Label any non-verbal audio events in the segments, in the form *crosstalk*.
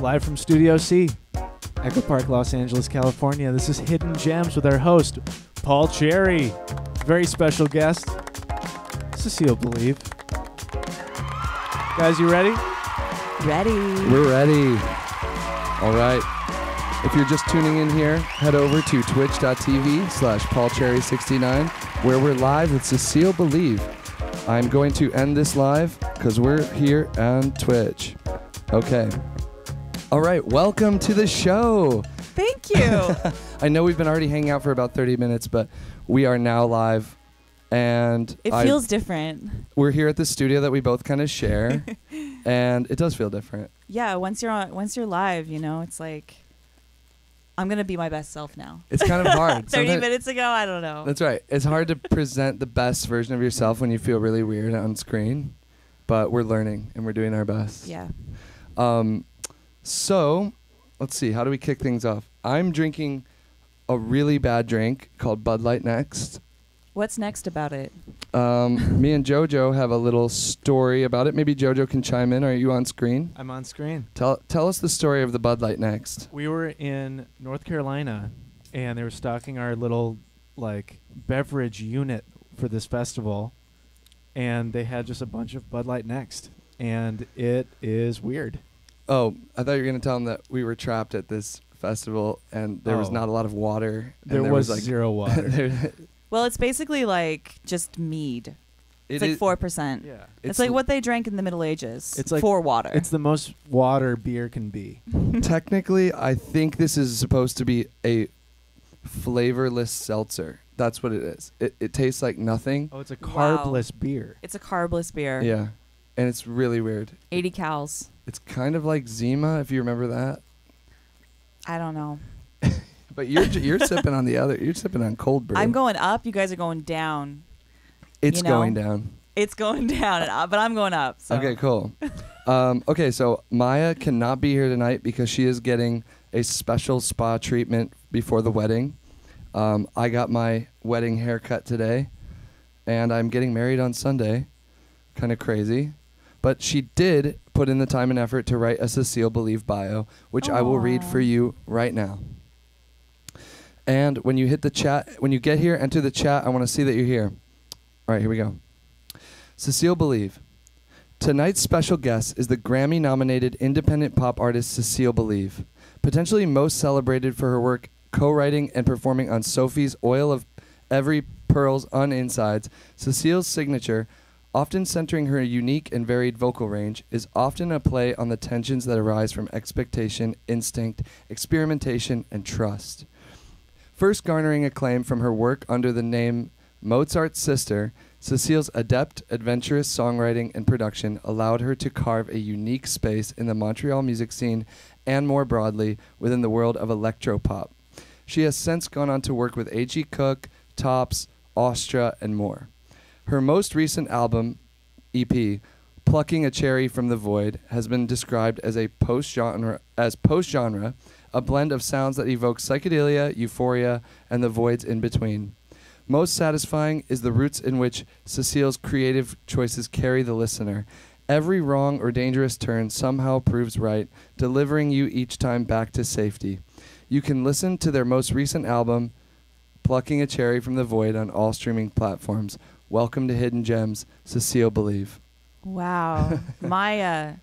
Live from Studio C, Echo Park, Los Angeles, California. This is Hidden Gems with our host, Paul Cherry. Very special guest, Cecile Believe. Guys, you ready? Ready. We're ready. All right. If you're just tuning in here, head over to twitch.tv slash paulcherry69 where we're live with Cecile Believe. I'm going to end this live because we're here on Twitch. Okay. All right. Welcome to the show. Thank you. *laughs* I know we've been already hanging out for about 30 minutes, but we are now live. And it I- feels different. we're here at the studio that we both kind of share. *laughs* and it does feel different. Yeah, once you're on once you're live, you know, it's like I'm going to be my best self now. It's kind of hard. *laughs* 30 Sometimes- minutes ago, I don't know. That's right. It's hard to present the best version of yourself when you feel really weird on screen, but we're learning and we're doing our best. yeah. Um, so, let's see. How do we kick things off? I'm drinking a really bad drink called Bud Light Next. What's next about it? Um, me and JoJo have a little story about it. Maybe JoJo can chime in. Are you on screen? I'm on screen. Tell tell us the story of the Bud Light Next. We were in North Carolina, and they were stocking our little like beverage unit for this festival, and they had just a bunch of Bud Light Next, and it is weird. Oh, I thought you were gonna tell them that we were trapped at this festival and there was Oh. not a lot of water. and There, was, like zero *laughs* water. there- Well, it's basically like just mead. It's it like is- 4%. yeah, It's, like what they drank in the Middle Ages. It's like- for water. it's the most water beer can be. *laughs* Technically, I think this is supposed to be a flavorless seltzer. That's what it is. It, it tastes like nothing. Oh, it's a Wow. carbless beer. It's a carbless beer. Yeah. And it's really weird. 80 cals. It's kind of like Zima, if you remember that. I don't know. *laughs* But you're you're *laughs* sipping on the other. You're sipping on cold brew. I'm going up. You guys are going down. It's you know. going down. It's going *laughs* down, and up, but I'm going up. So. Okay, cool. um, okay, so Maya cannot be here tonight because she is getting a special spa treatment before the wedding. Um, I got my wedding haircut today, and I'm getting married on Sunday. Kind of crazy. But she did put in the time and effort to write a Cecile Believe bio, which I will read for you right now. And when you hit the chat, when you get here, enter the chat. I want to see that you're here. All right, here we go. Cecile Believe. Tonight's special guest is the Grammy nominated independent pop artist Cecile Believe, potentially most celebrated for her work co writing and performing on Sophie's Oil of Every Pearl's Un-Insides. Cecile's signature, often centering her unique and varied vocal range, is often a play on the tensions that arise from expectation, instinct, experimentation, and trust. First garnering acclaim from her work under the name Mozart's Sister, Cecile's adept, adventurous songwriting and production allowed her to carve a unique space in the Montreal music scene and more broadly within the world of electropop. She has since gone on to work with A.G. Cook, Tops, Austra, and more. Her most recent album, EP, Plucking a Cherry from the Void, has been described as a post-genre as post-genre, a blend of sounds that evoke psychedelia, euphoria, and the voids in between. Most satisfying is the roots in which Cecile's creative choices carry the listener. Every wrong or dangerous turn somehow proves right, delivering you each time back to safety. You can listen to their most recent album, Plucking a Cherry from the Void, on all streaming platforms. Welcome to Hidden Gems, Cecile Believe. Wow, *laughs* Maya,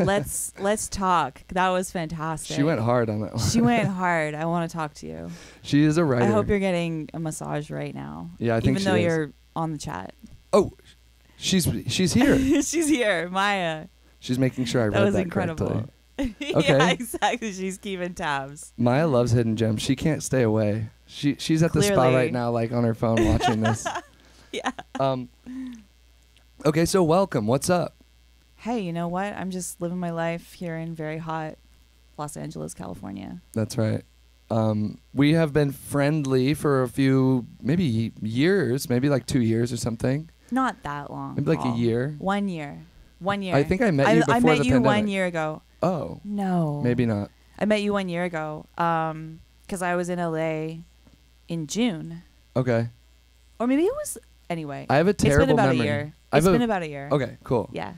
let's let's talk. That was fantastic. She went hard on that one. She went *laughs* hard. I want to talk to you. She is a writer. I hope you're getting a massage right now. Yeah, I think even though is. you're on the chat. Oh, she's she's here. *laughs* She's here, Maya. she's making sure I That read was that incredible. correctly. yeah, exactly. She's keeping tabs. Maya loves hidden gems. She can't stay away. She she's at the spa right now, like on her phone watching this. *laughs* Yeah. Um. Okay, so welcome. What's up? Hey, you know what? I'm just living my life here in very hot Los Angeles, California. That's right. Um, we have been friendly for a few, maybe years, maybe like two years or something. Not that long. Maybe like a year. One year. One year. I think I met I, you I met the you one year ago. Oh, No. maybe not. I met you one year ago. Um, because I was in LA in June, Okay. or maybe it was anyway. I have a terrible it's been about memory. a year. I It's have a- been about a year. Okay, cool. Yeah.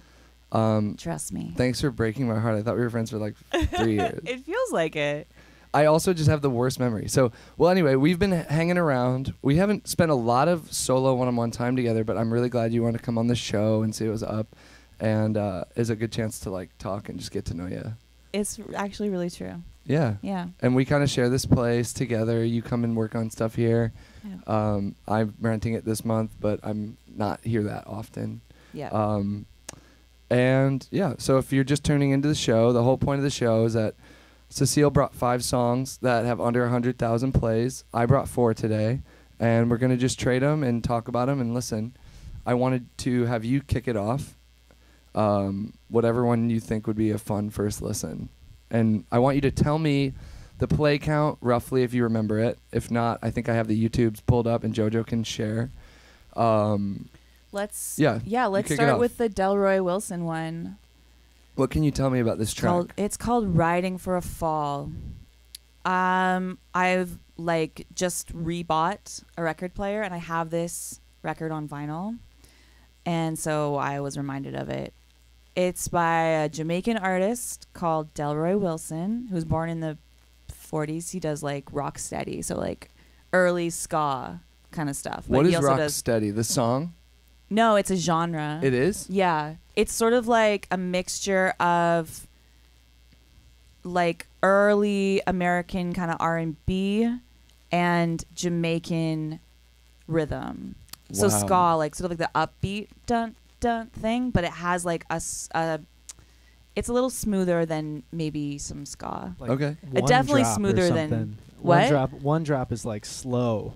Um, Trust me. thanks for breaking my heart. I thought we were friends for like three *laughs* years. it feels like it. I also just have the worst memory. So, well, anyway, we've been hanging around. We haven't spent a lot of solo one-on-one time together, but I'm really glad you want to come on the show and see what's up, and uh, is a good chance to like talk and just get to know you. It's actually really true. Yeah. Yeah. And we kind of share this place together. You come and work on stuff here. Yeah. Um, I'm renting it this month, but I'm not here that often. yeah. Um, and yeah, so if you're just tuning into the show, the whole point of the show is that Cecile brought five songs that have under 100,000 plays. I brought four today, and we're going to just trade them and talk about them and listen. I wanted to have you kick it off, um, whatever one you think would be a fun first listen. And I want you to tell me the play count roughly if you remember it. If not, I think I have the YouTubes pulled up and JoJo can share. Um, let's. yeah, Yeah. Let's start with the Delroy Wilson one. what can you tell me about this track? called, it's called Riding for a Fall. Um, I've like just rebought a record player and I have this record on vinyl. And so I was reminded of it. It's by a Jamaican artist called Delroy Wilson, who's born in the 40s. He does like rock steady, so like early ska kind of stuff. But what also Rock does Steady? The song? No, it's a genre. It is? Yeah. It's sort of like a mixture of like early American kind of R&B and Jamaican rhythm. So ska like sort of like the upbeat dun dun thing, but it has like a, a- it's a little smoother than maybe some ska. Like Okay. one definitely drop or smoother than- What? One drop. One drop is like slow.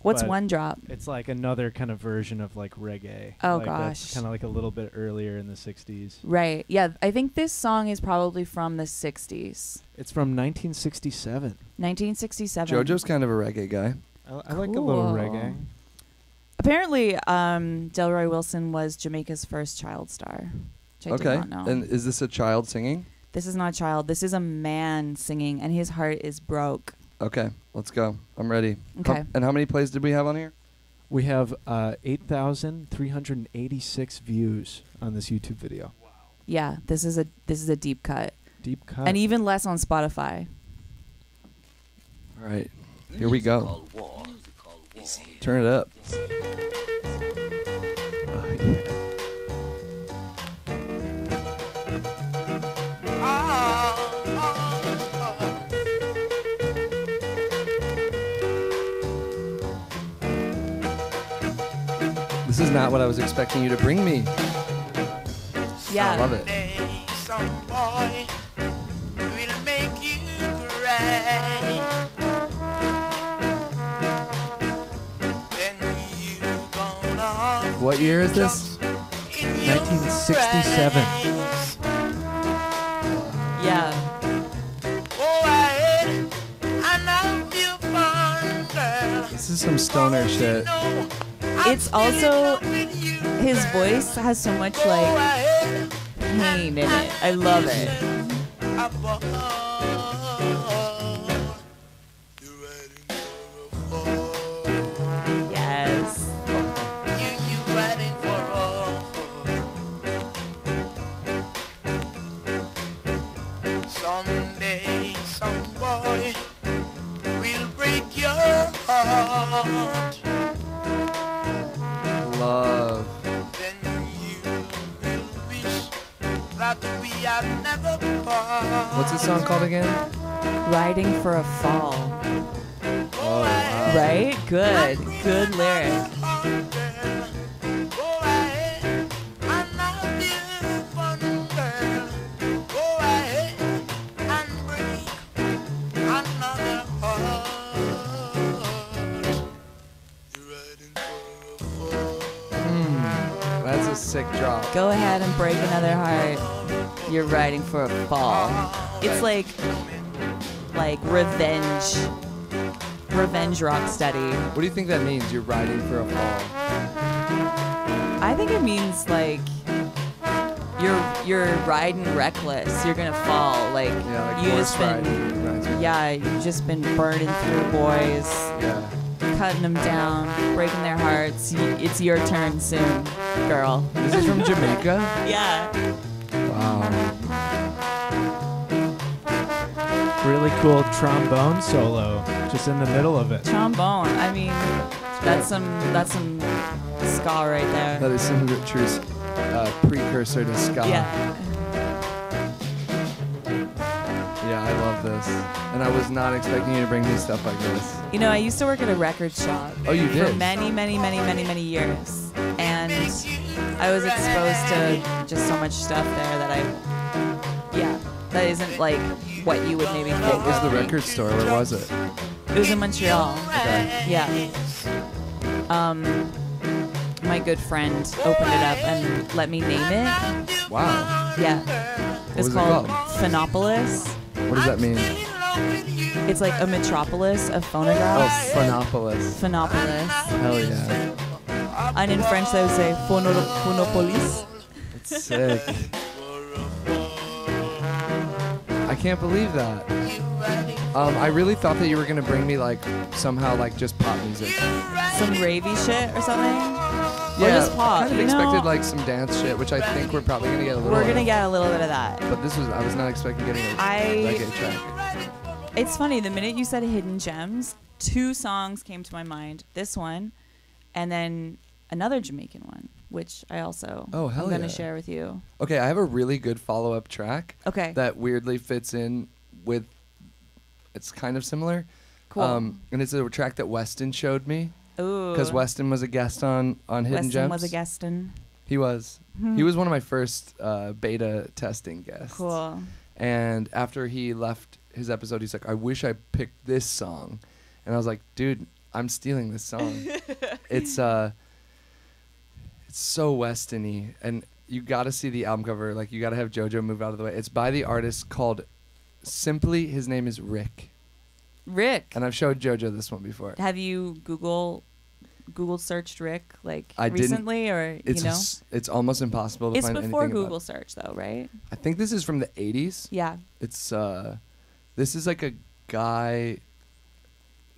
What's one drop? It's like another kind of version of like reggae. Oh, like gosh. Kind of like a little bit earlier in the '60s. Right. Yeah, I think this song is probably from the 60s. It's from 1967. 1967. JoJo's kind of a reggae guy. I, I like a little reggae. Apparently, um, Delroy Wilson was Jamaica's first child star. Which I okay. did not know. And is this a child singing? this is not a child. This is a man singing, and his heart is broke. Okay, let's go. I'm ready. How- Okay. and how many plays did we have on here? We have uh, 8,386 views on this YouTube video. Wow. Yeah, this is a this is a deep cut, Deep cut. and even less on Spotify. All right. Here we go. Turn it up. *laughs* Oh, yeah. This is not what I was expecting you to bring me. Yeah, I love it. Some boy will make you cry. Then you gonna What year is this? 1967. yeah. Go ahead and have your fun, girl. This is some stoner shit. It's also- love with you, His voice has so much like pain in it. I love it. Riding for a fall. Oh, wow. Right? Good. Good lyric. Mm, that's a sick drop. Go ahead and break another heart. You're riding for a fall. It's like like revenge. Revenge rock steady. What do you think that means? You're riding for a fall. I think it means like you're you're riding reckless. You're gonna fall. Like, Yeah, like you just been riding. yeah, you've just been burning through boys. Yeah. cutting them down, breaking their hearts. It's your turn soon, girl. This is from *laughs* Jamaica. Yeah. Really cool trombone solo just in the middle of it. Trombone. I mean, that's some that's some ska right there. That is some good true uh, precursor to ska. Yeah. Yeah, I love this. And I was not expecting you to bring me stuff like this. You know, I used to work at a record shop. Oh, you did. For many, many, many, many, many years. And I was exposed to just so much stuff there that I, yeah, that isn't like what you would maybe think. What was the record store? Where was it? It was in Montreal. Okay. Yeah. Um, my good friend opened it up and let me name it. Wow. Yeah. What It's was it called called? Phonopolis. What does that mean? It's like a metropolis of Oh, phonographs. Phonopolis. Phenopolis. Hell yeah. And in French, they would say phonopolis. That's sick. *laughs* I can't believe that. Um, I really thought that you were gonna bring me like somehow like just pop music. Some ravey shit or something. Yeah, just pop, I kind of expected know? like some dance shit, which I think we're probably gonna get a little. We're gonna get a little bit of that. But this was I was not expecting getting a I- reggae track. It's funny, the minute you said hidden gems, two songs came to my mind. This one, and then another Jamaican one, which I also Oh, hell I'm gonna yeah. share with you. Okay, I have a really good follow up track Okay. that weirdly fits in with. It's kind of similar. cool. Um, and it's a track that Weston showed me Ooh. because Weston was a guest on on Hidden Weston Gems. was a guest guestin. He was. He was one of my first uh, beta testing guests. Cool. And after he left his episode, he's like, "I wish I picked this song," and I was like, "Dude, I'm stealing this song. *laughs* it's uh, it's so Westony, and you got to see the album cover. Like, you got to have JoJo move out of the way. It's by the artist called simply. His name is Rick, Rick, and I've showed JoJo this one before. have you Google Google searched Rick like I didn't- recently or It's you know? s- it's almost impossible to It's find before anything about Google it. search though, right? I think this is from the 80s. Yeah. It's uh this is like a guy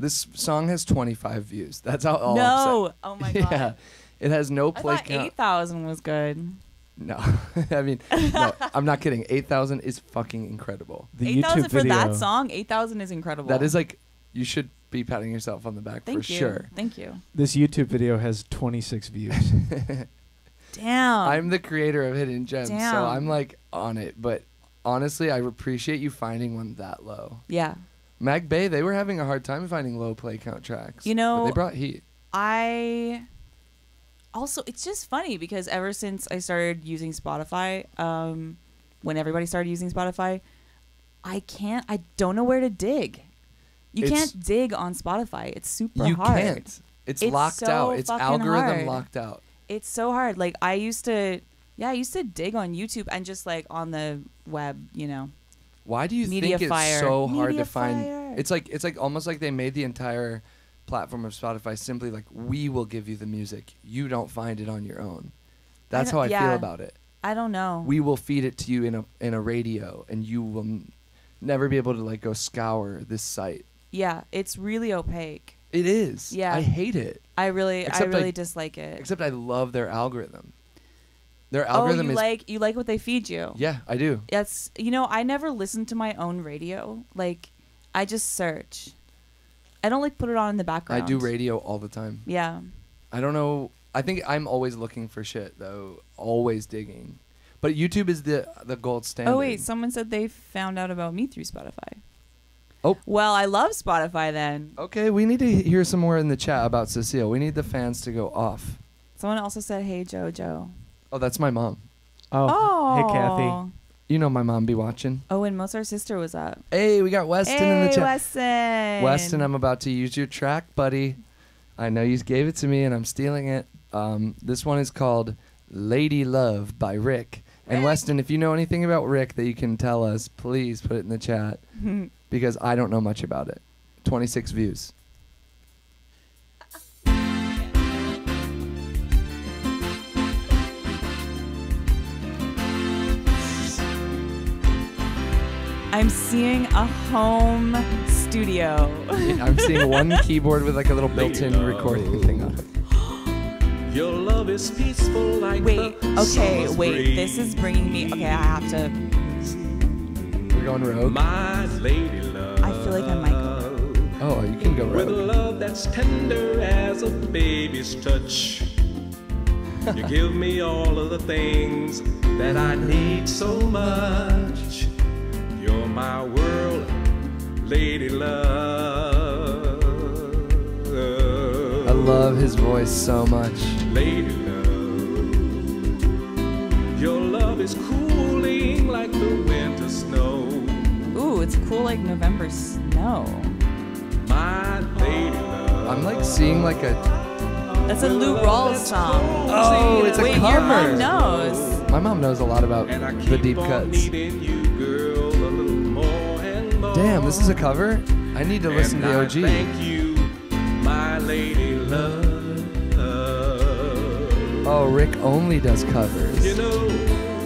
this song has 25 views. That's how all no. Oh my *laughs* god. Yeah. It has no I play thought count. eight thousand was good. No. *laughs* I mean, no, I'm not kidding. 8,000 is fucking incredible. The eight YouTube thousand for video. that song. Eight thousand is incredible. That is like you should be patting yourself on the back Thank for you. sure. Thank you. This YouTube video has 26 views. *laughs* Damn. I'm the creator of Hidden Gems, so I'm like on it, but honestly, I appreciate you finding one that low. yeah. Mag Bay, they were having a hard time finding low play count tracks. You but know- they brought heat. I also it's just funny because ever since I started using Spotify, um, when everybody started using Spotify, I can't I don't know where to dig. You It's- can't dig on Spotify. It's super you hard. can't. It's, It's locked so out. It's fucking algorithm hard. locked out. It's so hard. Like I used to yeah, I used to dig on YouTube and just like on the web, you know. Why do you Media think fire. it's so hard Media to find? fire. It's like it's like almost like they made the entire platform of Spotify simply like we will give you the music. You don't find it on your own. That's don't- how I feel about it. I don't know. We will feed it to you in a in a radio, and you will n- never be able to like go scour this site. yeah, it's really opaque. It is. Yeah. I hate it. I really Except I I- really dislike it. Except I love their algorithm. Their oh, algorithm you is like you like what they feed you. yeah, I do. That's you know, I never listen to my own radio. Like I just search. I don't like put it on in the background. I do radio all the time. Yeah. I don't know. I think I'm always looking for shit though, always digging. But YouTube is the the gold standard. Oh wait, someone said they found out about me through Spotify. Oh. Well, I love Spotify then. Okay, we need to hear some more in the chat about Cecile. We need the fans to go off. Someone also said, "Hey Jojo." Oh, that's my mom. Oh, hey Kathy. You know my mom be watching. Oh, and Mozart's sister was up. Hey, we got Weston hey, in the chat. Weston. Weston, I'm about to use your track, buddy. I know you gave it to me and I'm stealing it. Um, this one is called Lady Love by Rick. And Weston, if you know anything about Rick that you can tell us, please put it in the chat *laughs* because I don't know much about it. 26 views. I'm seeing a home studio. I'm seeing one *laughs* keyboard with like a little built-in recording thing on it. Your love is peaceful like wait, the okay, wait. breeze. This is bringing me. Okay, I have to. We're going rogue. my lady love. I feel like I might go Oh, you can go With a rogue. love that's tender as a baby's touch. *laughs* you give me all of the things that I need so much. You're my world, lady love. I love his voice so much. Lady love. Your love is cooling like the winter snow. Ooh, it's cool like November snow. My lady love. I'm like seeing like a. That's a Lou Rawls song. Oh, it's a Wait, cover. your mom knows. My mom knows a lot about the deep on cuts. Damn, this is a cover. I need to listen to I OG. Thank you, my lady love. Oh, Rick only does covers. You know,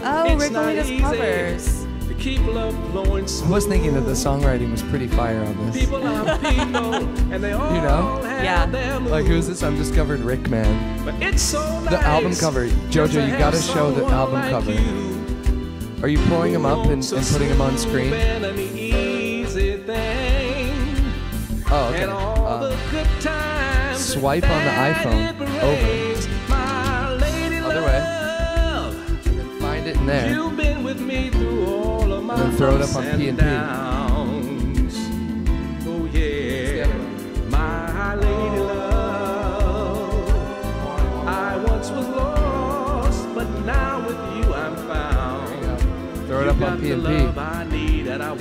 Oh, it's Rick only does easy covers. to keep love flowing I was thinking that the songwriting was pretty fire on this. People are people, and they *laughs* all know? have Yeah. their Like who's this? I've discovered Rick Man. But it's so The album cover. Jojo, you gotta show the album like cover. you Are you pulling them up and, and putting them on smooth screen? Oh, okay. And all the um, good times swipe on the iPhone. it brings. My lady Other way. find it in there. You've been with me through all of my And then throw it up on and P&P. downs. Oh yeah, my lady love. I once was lost, but now with you I'm found. Throw it up on the P&P. love I need, and I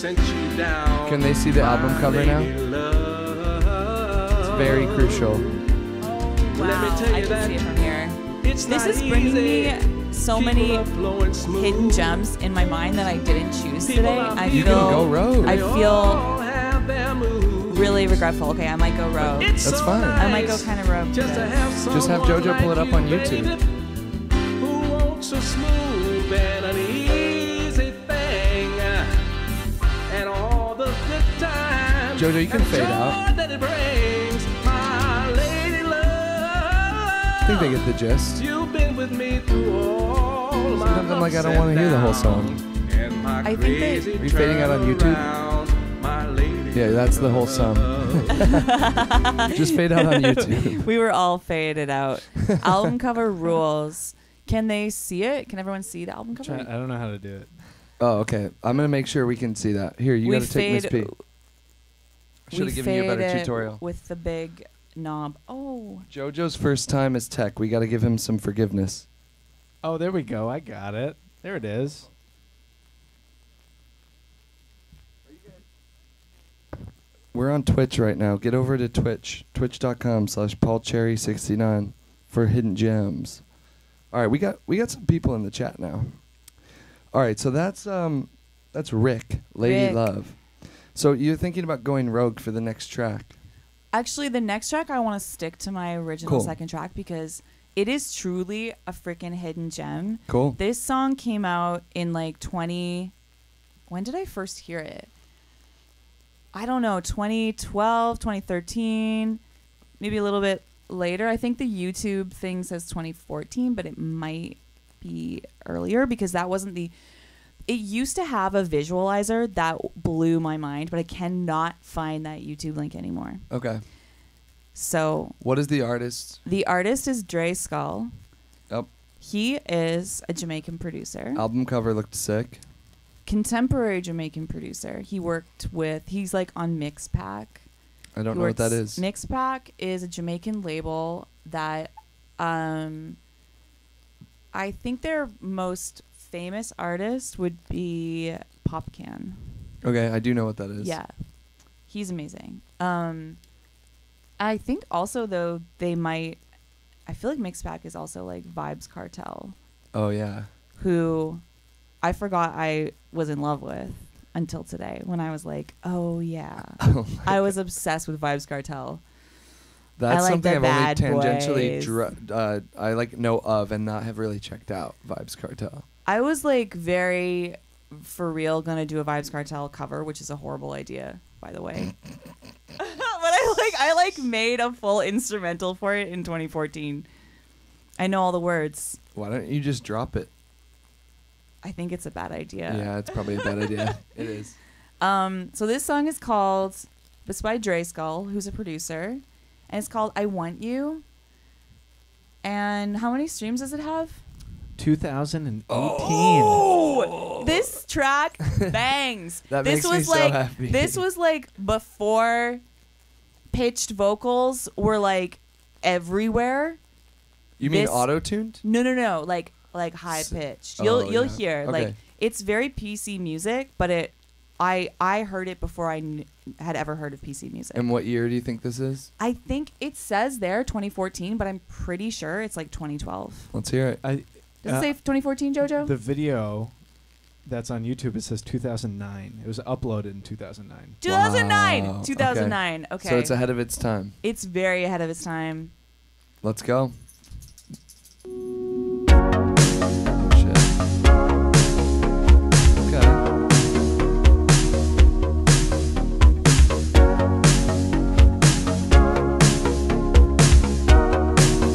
sent you down. Can they see the album cover now? It's very crucial. Wow, Let me tell I can see it from here. It's This is bringing easy. me so People many are flowing hidden gems in my mind that I didn't choose People today. are I You can feel go rogue. I feel all have their moves. really regretful. Okay, I might go rogue. That's fine. I might go kind of rogue. Just to have Just have someone JoJo pull it up on you, YouTube. JoJo, you can fade out. That it brings, my lady love. I think they get the gist. You've been with me through all my Sometimes I'm like, I don't wanna hear the whole song. downs, and my I think that- crazy Are you fading out on YouTube? turnarounds, my lady Yeah, that's the whole song. *laughs* *laughs* Just fade out on YouTube. *laughs* we were all faded out. album cover rules. Can they see it? Can everyone see the album cover? Try- I don't know how to do it. Oh, okay. I'm gonna make sure we can see that. Here, you we gotta take Miss fade. P. Should we have given you a better fade it tutorial. with the big knob. Oh, JoJo's first time as tech. We gotta give him some forgiveness. Oh, there we go. I got it. There it is. We're on Twitch right now. Get over to Twitch, twitch.com slash paulcherry69 for hidden gems. All right, we got we got some people in the chat now. All right, so that's um that's Rick, Lady Rick. Love. So you're thinking about going rogue for the next track. actually, the next track I want to stick to my original Cool. second track because it is truly a freaking hidden gem. Cool. This song came out in like 20. When did I first hear it? I don't know, 2012, 2013, maybe a little bit later. I think the YouTube thing says 2014, but it might be earlier because that wasn't the. It used to have a visualizer that blew my mind, but I cannot find that YouTube link anymore. Okay. So What is the artist? the artist is Dre Skull. Yep. He is a Jamaican producer. Album cover looked sick. contemporary Jamaican producer. He worked with he's like on Mixpak. I don't He know what that is. is. Mixpak is a Jamaican label that um I think their most famous artist would be Popcaan. Okay, I do know what that is. Yeah. He's amazing. Um I think also though they might I feel like Mixpak is also like Vybz Kartel Oh yeah. who I forgot I was in love with until today when I was like, oh yeah. *laughs* Oh I was obsessed with Vybz Kartel. That's like something I've only tangentially dr- uh, I like know of and not have really checked out Vybz Kartel. I was like very for real gonna do a Vybz Kartel cover, which is a horrible idea, by the way. *laughs* but I like I like made a full instrumental for it in 2014. I know all the words. Why don't you just drop it? I think it's a bad idea. Yeah, it's probably a bad idea. *laughs* It is. Um, so this song is called it's by Dre Skull, who's a producer, and it's called "I Want You." And how many streams does it have? 2018. Oh, this track *laughs* bangs. That this makes me was so like happy. this was like before pitched vocals were like everywhere. You mean This- auto tuned? No, no, no, like like high pitched. You'll oh, you'll yeah. hear like it's very PC music, but it I I heard it before I kn- had ever heard of PC music. And what year do you think this is? I think it says there 2014, but I'm pretty sure it's like 2012. Let's hear it. I, Does Uh, it say 2014, JoJo? the video that's on YouTube, it says 2009. It was uploaded in 2009. 2009. Wow, 2009. Okay. So it's ahead of its time. it's very ahead of its time. Let's go. Oh. Okay.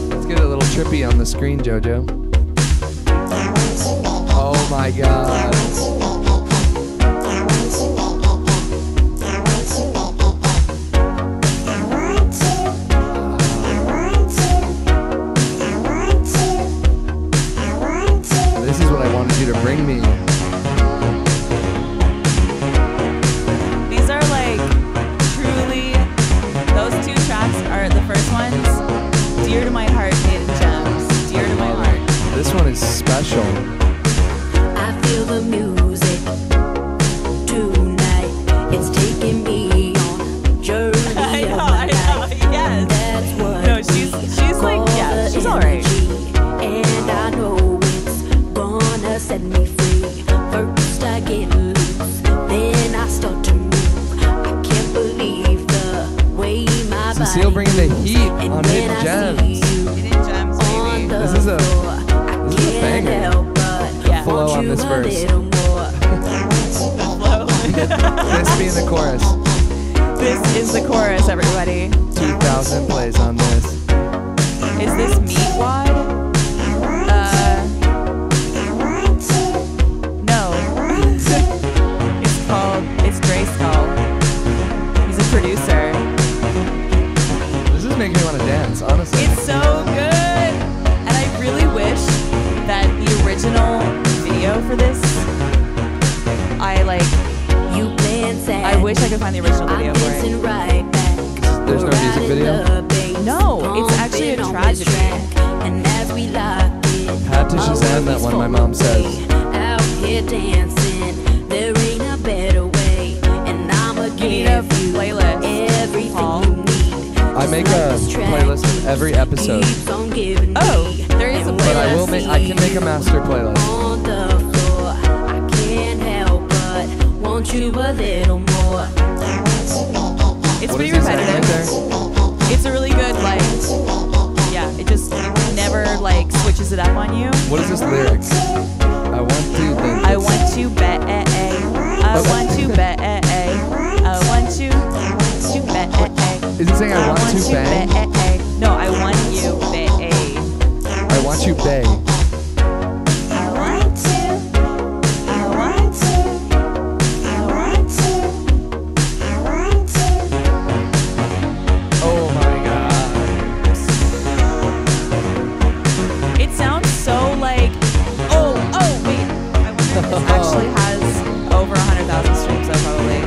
Let's get a little trippy on the screen, JoJo. Oh my god. This is what I wanted you to bring me. These are like truly those two tracks are the first ones. Dear to my heart, Hidden Gems. Dear to my heart. This one is special. I the music tonight. It's taking me on a journey *laughs* I know, I know. life. Yes. That's what No, she's she's like yeah, she's alright. energy. And I know it's gonna set me free. First I get loose, then I start to move. I can't believe the way my Cecile bringing the heat on when Hidden Gems. Hidden Gems, baby. This is a- this is a banger. Help but Yeah. Flow on this verse. This being the chorus. This is the chorus, everybody. 2,000 plays on this. Is this Meatwad? Uh, no. *laughs* it's called. It's Dre He's a producer. This is making me want to dance, honestly. It's so good, and I really wish that the original video for this, I like. You. I wish I could find the original video for it. right. There's no music video? No, it's actually a pumping tragedy. track. And as we lock it, Had to Shazam that one, my mom says. Out here dancing, there ain't a better way. And I'ma You need a give you playlist, everything Paul. you need. I make a playlist with every episode. keeps on giving Oh, me. There is a And But I will make. I can make a master playlist. floor. I can't help but want you a little more. It's What pretty is he saying right repetitive. It's a really good like. Yeah, it just never like switches it up on you. What is this lyric? Eh, eh. eh, I want to. I want to bet. I want to bet. I want to to bet. Is it saying I want to bang? bet. Want you bay. To. I. I want to. I want to. Oh my god. It sounds so like. Oh, oh, wait. I wonder if this *laughs* actually has over hundred thousand streams. Though probably.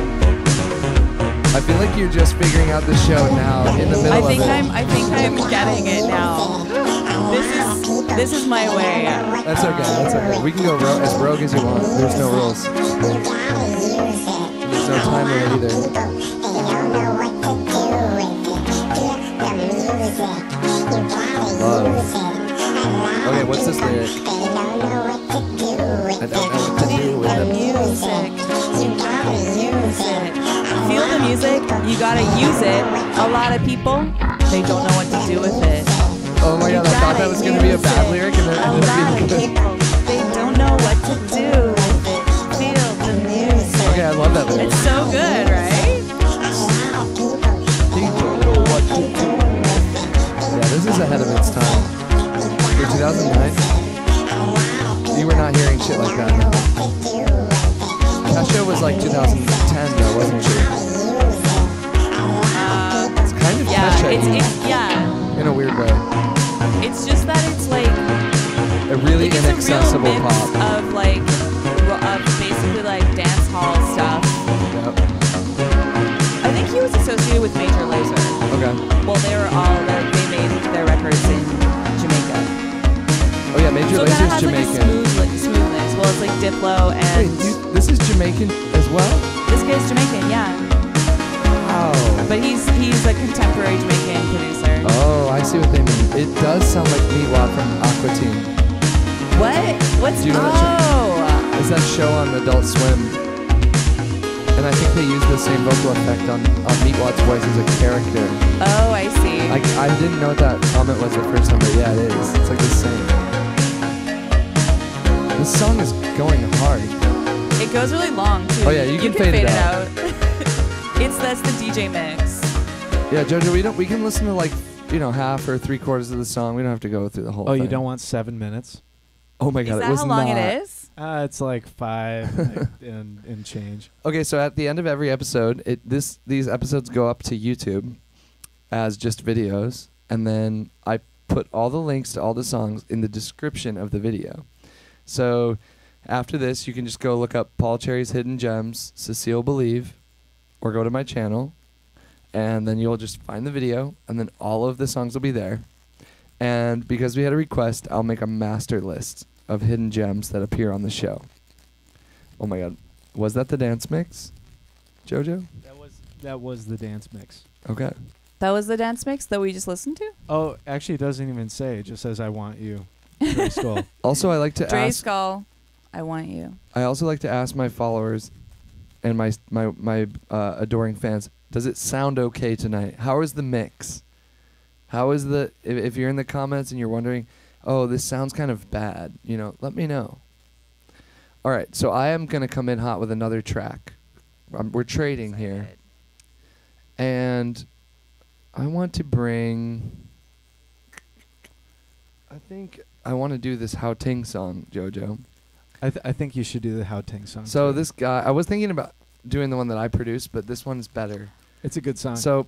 I feel like you're just figuring out the show now in the middle I of think it. I'm. I think I'm getting it now. This is. My way. That's okay. That's okay. We can go ro- as rogue as you want. There's no rules. There's no time limit either. Love. Okay, what's this lyric? I don't know what to do with The it. music. Music. Feel the music. You gotta use it. A lot of people, they don't know what to do with it. Oh my god, I thought that was gonna be a bad lyric and then it ended up being good. They don't know what to do with it. Feel the music. Okay, I love that lyric. It's so good, right? Diplo and Wait, you, this is Jamaican as well? this guy's Jamaican, yeah. Wow. But he's he's a contemporary Jamaican producer. Oh, I see what they mean. It does sound like Meatwad from Aqua Teen. What? What's Do you know that oh? It's that show on Adult Swim. And I think they use the same vocal effect on, on Meatwad's voice as a character. Oh, I see. I, I didn't know that comment was the first time, but yeah, it is. It's like the same. This song is going hard. It goes really long too. Oh, yeah, you can fade it out. *laughs* it's that's the DJ mix. Yeah, Jojo, we don't we can listen to like you know half or three quarters of the song. We don't have to go through the whole. Oh, you don't want seven minutes? Oh my god, Is god, that it was how long not. it is? Uh, it's like five *laughs* like, and and change. Okay, so at the end of every episode, it this these episodes go up to YouTube as just videos, and then I put all the links to all the songs in the description of the video. So after this, you can just go look up Paul Cherry's Hidden Gems, Cecile Believe, or go to my channel, and then you'll just find the video, and then all of the songs will be there. And because we had a request, I'll make a master list of hidden gems that appear on the show. Oh my god. Was that the dance mix? Jojo? That was that was the dance mix. Okay. That was the dance mix that we just listened to. Oh, actually, it doesn't even say. It just says "I want you." Dre Skull. *laughs* Also, I like to Dre ask Skull, I want you. I also like to ask my followers and my my my uh, adoring fans, does it sound okay tonight? How is the mix? How is the if, if you're in the comments and you're wondering, "Oh, this sounds kind of bad." You know, let me know. All right, so I am going to come in hot with another track. Um, we're trading here. And I want to bring. I think I want to do this Hao Ting song, JoJo. I th- I think you should do the Hao Ting song. So too. this guy, I was thinking about doing the one that I produced, but this one's better. it's a good song. So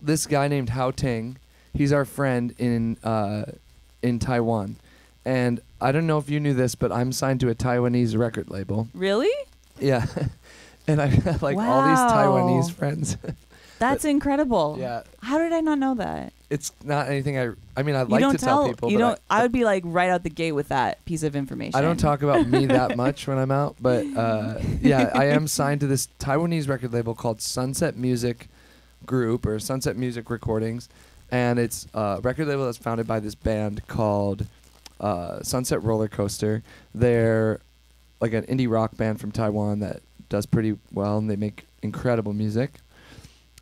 this guy named Hao Ting, he's our friend in uh, in Taiwan, and I don't know if you knew this, but I'm signed to a Taiwanese record label. Really? Yeah, *laughs* and I *laughs* have like all these Wow. Taiwanese friends. *laughs* That's incredible. yeah, How did I not know that? it's not anything I. I mean, I'd you like don't to tell, tell, people. You don't. I, would be like right out the gate with that piece of information. I don't talk about me that *laughs* much when I'm out, but uh, yeah, I am signed to this Taiwanese record label called Sunset Music Group or Sunset Music Recordings, and it's a record label that's founded by this band called uh, Sunset Roller Coaster. They're like an indie rock band from Taiwan that does pretty well, and they make incredible music.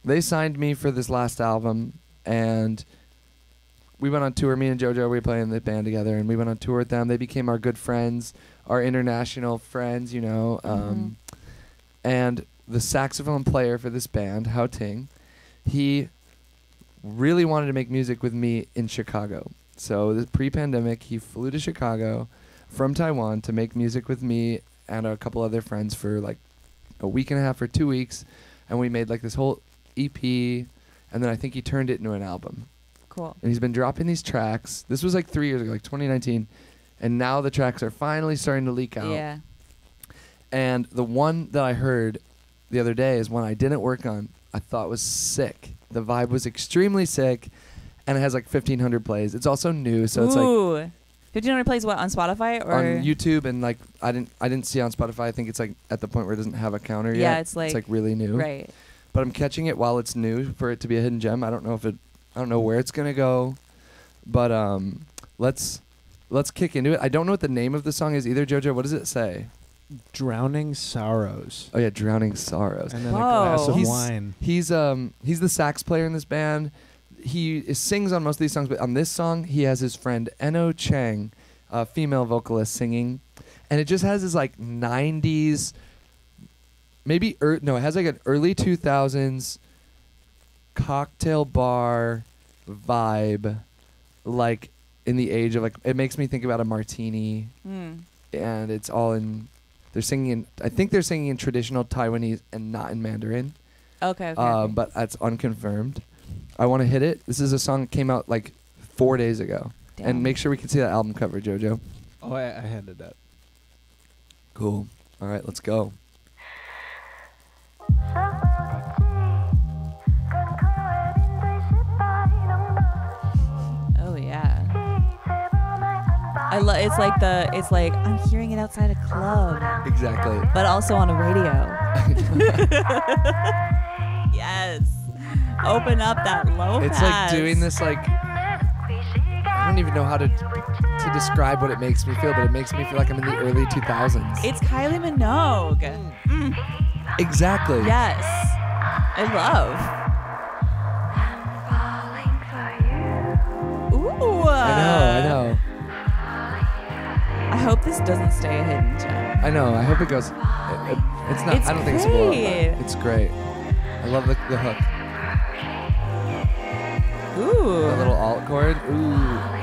They signed me for this last album, and we went on tour. Me and JoJo, we were playing the band together, and we went on tour with them. They became our good friends, our international friends, you know. Um, And the saxophone player for this band, Hao Ting, he really wanted to make music with me in Chicago. So the pre-pandemic, he flew to Chicago from Taiwan to make music with me and a couple other friends for like a week and a half or two weeks, and we made like this whole EP, and then I think he turned it into an album Cool. and he's been dropping these tracks. This was like three years ago, like 2019, and now the tracks are finally starting to leak out. Yeah. And the one that I heard the other day is one I didn't work on. I thought was sick. The vibe was extremely sick, and it has like 1,500 plays. It's also new, so it's like Ooh. Fifteen hundred plays what on Spotify or on YouTube, and like I didn't I didn't see on Spotify. I think it's like at the point where it doesn't have a counter yet. Yeah, it's like- it's like really new. right. But I'm catching it while it's new for it to be a hidden gem. I don't know if it I don't know where it's gonna go, but um, let's let's kick into it. I don't know what the name of the song is either, Jojo. What does it say? Drowning Sorrows, Oh yeah, Drowning Sorrows. and then Whoa. a glass of He's- wine. He's um he's the sax player in this band. He is- sings on most of these songs, but on this song he has his friend Eno Chang, a female vocalist, singing, and it just has this like '90s, maybe er, no, it has like an early 2000s cocktail bar vibe, like in the age of like it makes me think about a martini Mm. and it's all in. They're singing in. I think they're singing in traditional Taiwanese and not in Mandarin. Okay. okay, um, but that's unconfirmed. I want to hit it. This is a song that came out like four days ago, Damn. and make sure we can see that album cover, JoJo. Oh, I, I handed that. Cool. All right, let's go. Oh yeah. I love. It's like the. It's like I'm hearing it outside a club, Exactly. but also on a radio. *laughs* yes. Open up that low It's pass. like doing this like I don't even know how to to describe what it makes me feel, but it makes me feel like I'm in the early 2000s. It's Kylie Minogue. Mm, exactly. yes. I love. Ooh. I know. I know. I hope this doesn't stay a hidden gem. I know. I hope it goes. It, it- it's not. It's I don't think it's a blow up. great. It's great. I love the, the hook. Ooh. A little alt chord. Ooh.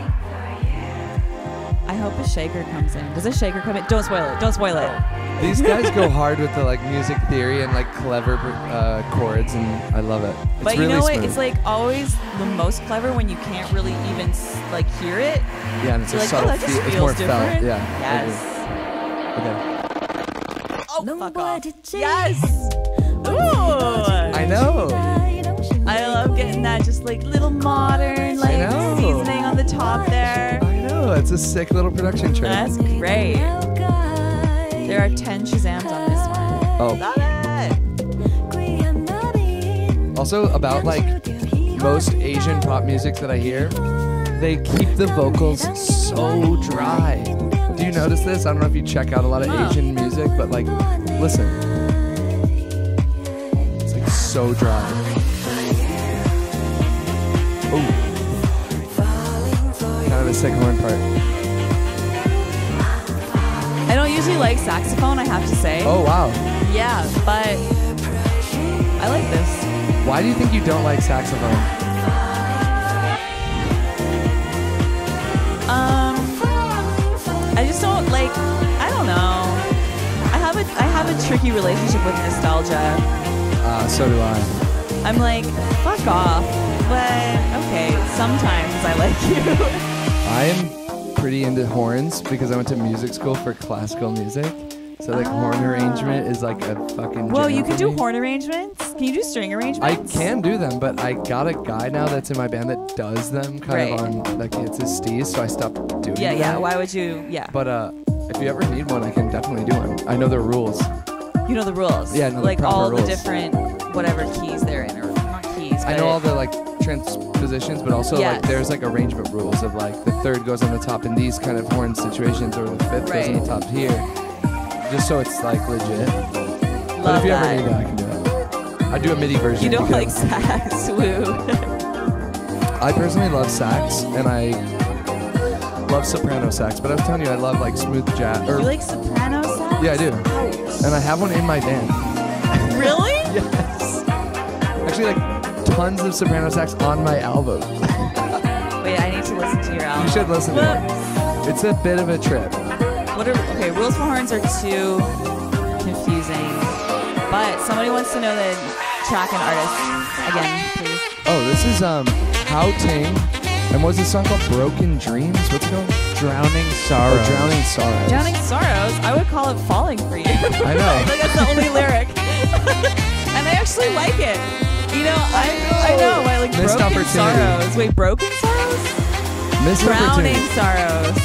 I hope a shaker comes in. Does a shaker come in? Don't spoil it. Don't spoil it. These guys go *laughs* hard with the like music theory and like clever uh, chords, and I love it. It's but really you know what? smooth. It's like always the most clever when you can't really even s- like hear it. yeah, and it's You're a like, subtle oh, that just feel. feels It's more different. felt. Yeah. I Yes. Okay. Oh, fuck off. Yes. Ooh. I know. I love getting that just like little modern like know. seasoning on the top there. It's a sick little production track. That's great. There are 10 Shazams on this one. Oh. Love it. Also about like most Asian pop music that I hear, they keep the vocals so dry. Do you notice this? I don't know if you check out a lot of. Asian music, but like, listen. It's like so dry. Horn part. I don't usually like saxophone, I have to say. Oh wow. Yeah, but I like this. Why do you think you don't like saxophone? Um, I just don't like. I don't know. I have a I have a tricky relationship with nostalgia. Uh, so do I. I'm like, fuck off. But okay, sometimes I like *laughs* you. I am pretty into horns because I went to music school for classical music. So like horn Ah. arrangement is like a fucking. well, you can do me. horn arrangements. Can you do string arrangements? I can do them, but I got a guy now that's in my band that does them kind Right. of on like it's his steez, so I stopped doing Yeah, yeah. Why would you? Yeah. But uh, if you ever need one, I can definitely do one. I know the rules. you know the rules. Yeah, I know the like proper all the different whatever keys they're in, or not keys. I know all the like transpositions, but also Yes. like there's like arrangement rules of like the third goes on the top in these kind of horn situations, or the fifth goes on the top here, just so it's like legit. but Love if you that. ever need that, I can do it. I do a MIDI version. You don't like sax, *laughs* woo. I personally love sax, and I love soprano sax. But I was telling you, I love like smooth jazz. Or, you like soprano sax? yeah, I do. And I have one in my band. Really? *laughs* Yes. Actually, like tons of soprano sax on my album. *laughs* Wait, I need to listen to your album. You should listen to it. It's a bit of a trip. What are okay? Rules for horns are too confusing. But somebody wants to know the track and artist again, please. Oh, this is um Hao Ting. And what's this song called? Broken Dreams? What's it called? Drowning sorrow. Oh, Drowning Sorrows. Drowning Sorrows. I would call it Falling for You. I know. *laughs* like that's the only *laughs* lyric. and I actually like it. You know, I I know. I like Missed Broken. Sorrows. Wait, Broken Sorrows? Missed Drowning. Sorrows.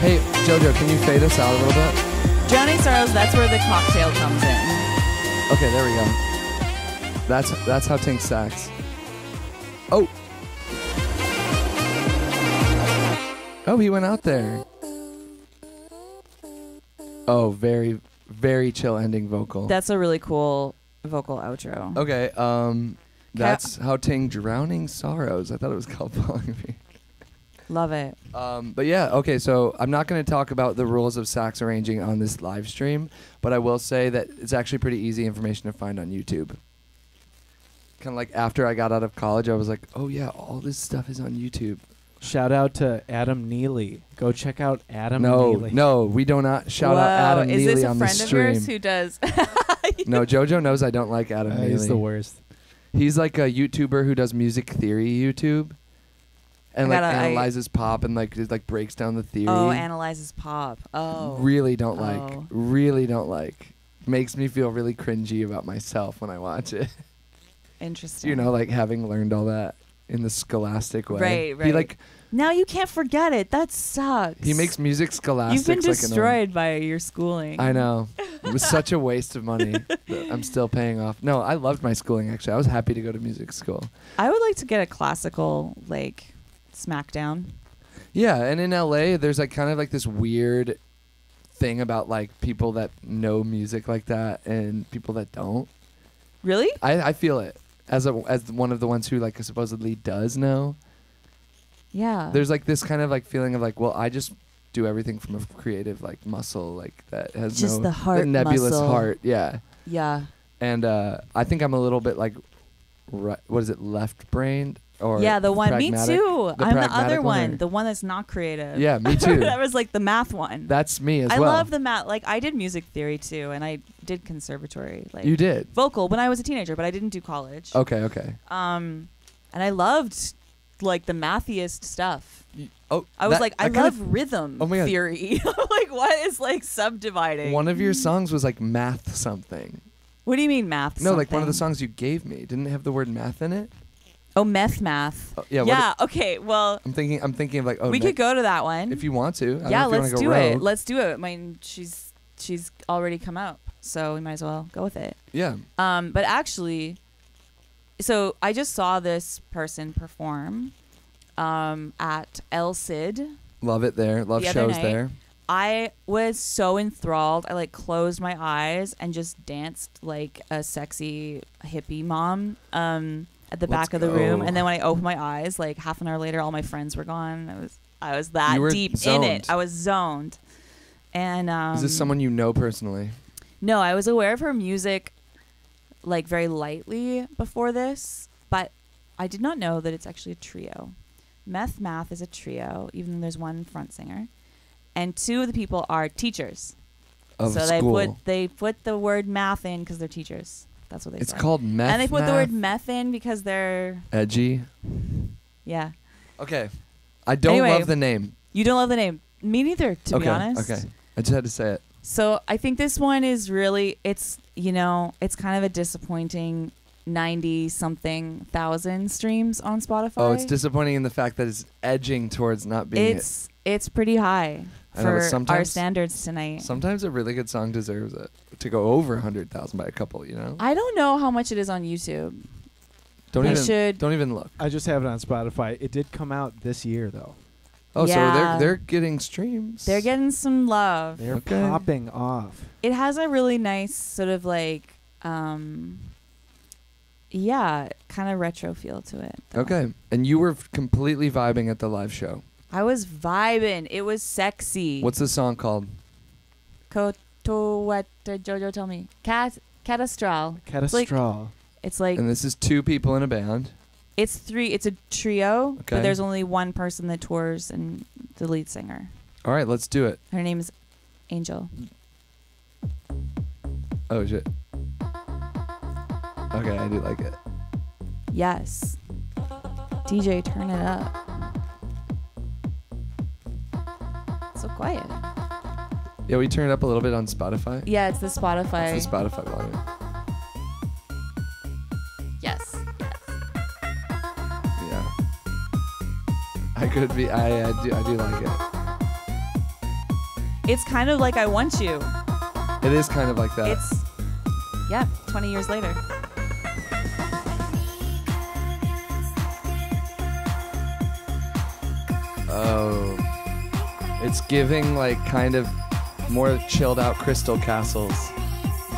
Hey, Jojo, can you fade us out a little bit? Drowning Sorrows. That's where the cocktail comes in. Okay, there we go. That's that's Hao Ting sax. Oh. Oh, he went out there. Oh, very very chill ending vocal. That's a really cool vocal outro. okay, um that's Hao Ting drowning sorrows. I thought it was called *laughs* Falling Me. Love it. Um, but yeah, okay, so I'm not going to talk about the rules of sax arranging on this live stream, but I will say that it's actually pretty easy information to find on YouTube. Kind of like after I got out of college, I was like, oh yeah, all this stuff is on YouTube. Shout out to Adam Neely. Go check out Adam no, Neely. no, we do not shout out Whoa, Adam is Neely this a on the friend of stream. yours who does? *laughs* no, JoJo knows I don't like Adam Uh, Neely. he's the worst. He's like a YouTuber who does music theory YouTube, and I like gotta- I- analyzes pop and like just, like breaks down the theory. oh, analyzes pop. Oh, Really don't like. Oh. Really don't like. Makes me feel really cringy about myself when I watch it. *laughs* interesting. you know, like having learned all that in the scholastic way. Right, He right. like now you can't forget it. That sucks. he makes music scholastic. You've been like destroyed by your schooling. I know. *laughs* It was such a waste of money that I'm still paying off. No, I loved my schooling actually. I was happy to go to music school. I would like to get a classical like smackdown. Yeah, and in LA there's like kind of like this weird thing about like people that know music like that and people that don't. Really? I, I feel it as a as one of the ones who like supposedly does know. Yeah. There's like this kind of like feeling of like, well, I just do everything from a creative like muscle like that has Just no the heart nebulous muscle. heart. Yeah. yeah. and uh, I think I'm a little bit like, ri- what is it, left brained or yeah, the one. Me too. The I'm the other one one, the one that's not creative. Yeah, me *laughs* too. that was like the math one. That's me as I well. I love the math. Like I did music theory too, and I did conservatory, like You did. vocal when I was a teenager, but I didn't do college. Okay, okay. Um, and I loved like the mathiest stuff. Oh, I was that- like, I love of- rhythm Oh theory. *laughs* like, what is like subdividing? One of your songs was like math something. What do you mean math? No, like one of the songs you gave me didn't it have the word math in it. Oh, meth math. Oh, yeah. Yeah. okay. Well, I'm thinking. I'm thinking of like. Oh, we could go to that one. if you want to. I yeah, let's do rogue. it. Let's do it. I mean, she's she's already come out, so we might as well go with it. Yeah. Um, but actually, so I just saw this person perform um, at El Cid. Love it there. Love The shows night- there. I was so enthralled. I like closed my eyes and just danced like a sexy hippie mom um, at the Let's back of the room. go. And then when I opened my eyes, like half an hour later, all my friends were gone. I was I was that You were deep in it. I was zoned. And um, Is this someone you know personally? No, I was aware of her music like very lightly before this, but I did not know that it's actually a trio. Meth Math is a trio, even though there's one front singer. And two of the people are teachers. Of so school. they put they put the word math in because they're teachers. That's what they it's said. called meth. and they put the math? word meth in because they're edgy. yeah. Okay. I don't Anyway. love the name. You don't love the name. Me neither, to okay. be honest. Okay. I just had to say it. So I think this one is really it's you know it's kind of a disappointing ninety something thousand streams on Spotify. Oh, it's disappointing in the fact that it's edging towards not being. It's it's pretty high I know, for our standards tonight. Sometimes a really good song deserves it to go over hundred thousand by a couple. You know. I don't know how much it is on YouTube. Don't I even. should. Don't even look. I just have it on Spotify. It did come out this year though. Oh, so they're they're getting streams. They're getting some love. They're Okay. popping off. It has a really nice sort of like um yeah, kind of retro feel to it. though. Okay, and you were completely vibing at the live show. I was vibing. It was sexy. What's the song called? Koto what Jojo tell me? Cat Catastral. like- Catastral. It's like and this is two people in a band. it's three it's a trio, Okay. but there's only one person that tours and the lead singer. All right, let's do it. Her name is Angel. Oh shit. Okay, I do like it. Yes. DJ, turn it up. So quiet. Yeah, we turn it up a little bit on Spotify. Yeah, it's the Spotify. It's the Spotify volume. yes. Yeah. I could be. I, I do. I do like it. It's kind of like I Want You. It is kind of like that. It's yeah, 20 years later. oh, it's giving like kind of more chilled out Crystal Castles.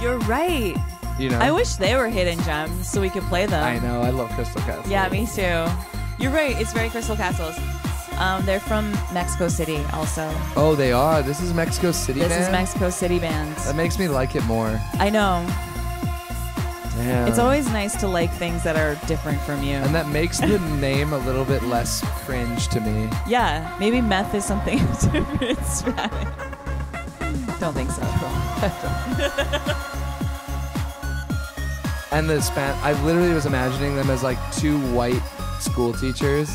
You're right. You know. I wish they were hidden gems so we could play them. I know. I love Crystal Castles. Yeah, me too. You're right. It's very Crystal Castles. Um, they're from Mexico City, also. Oh, they are. This is Mexico City. This band? is Mexico City band. That makes me like it more. I know. Damn. It's always nice to like things that are different from you. and that makes the *laughs* name a little bit less cringe to me. yeah, maybe meth is something *laughs* different. Don't think so. *laughs* And the span I literally was imagining them as like two white school teachers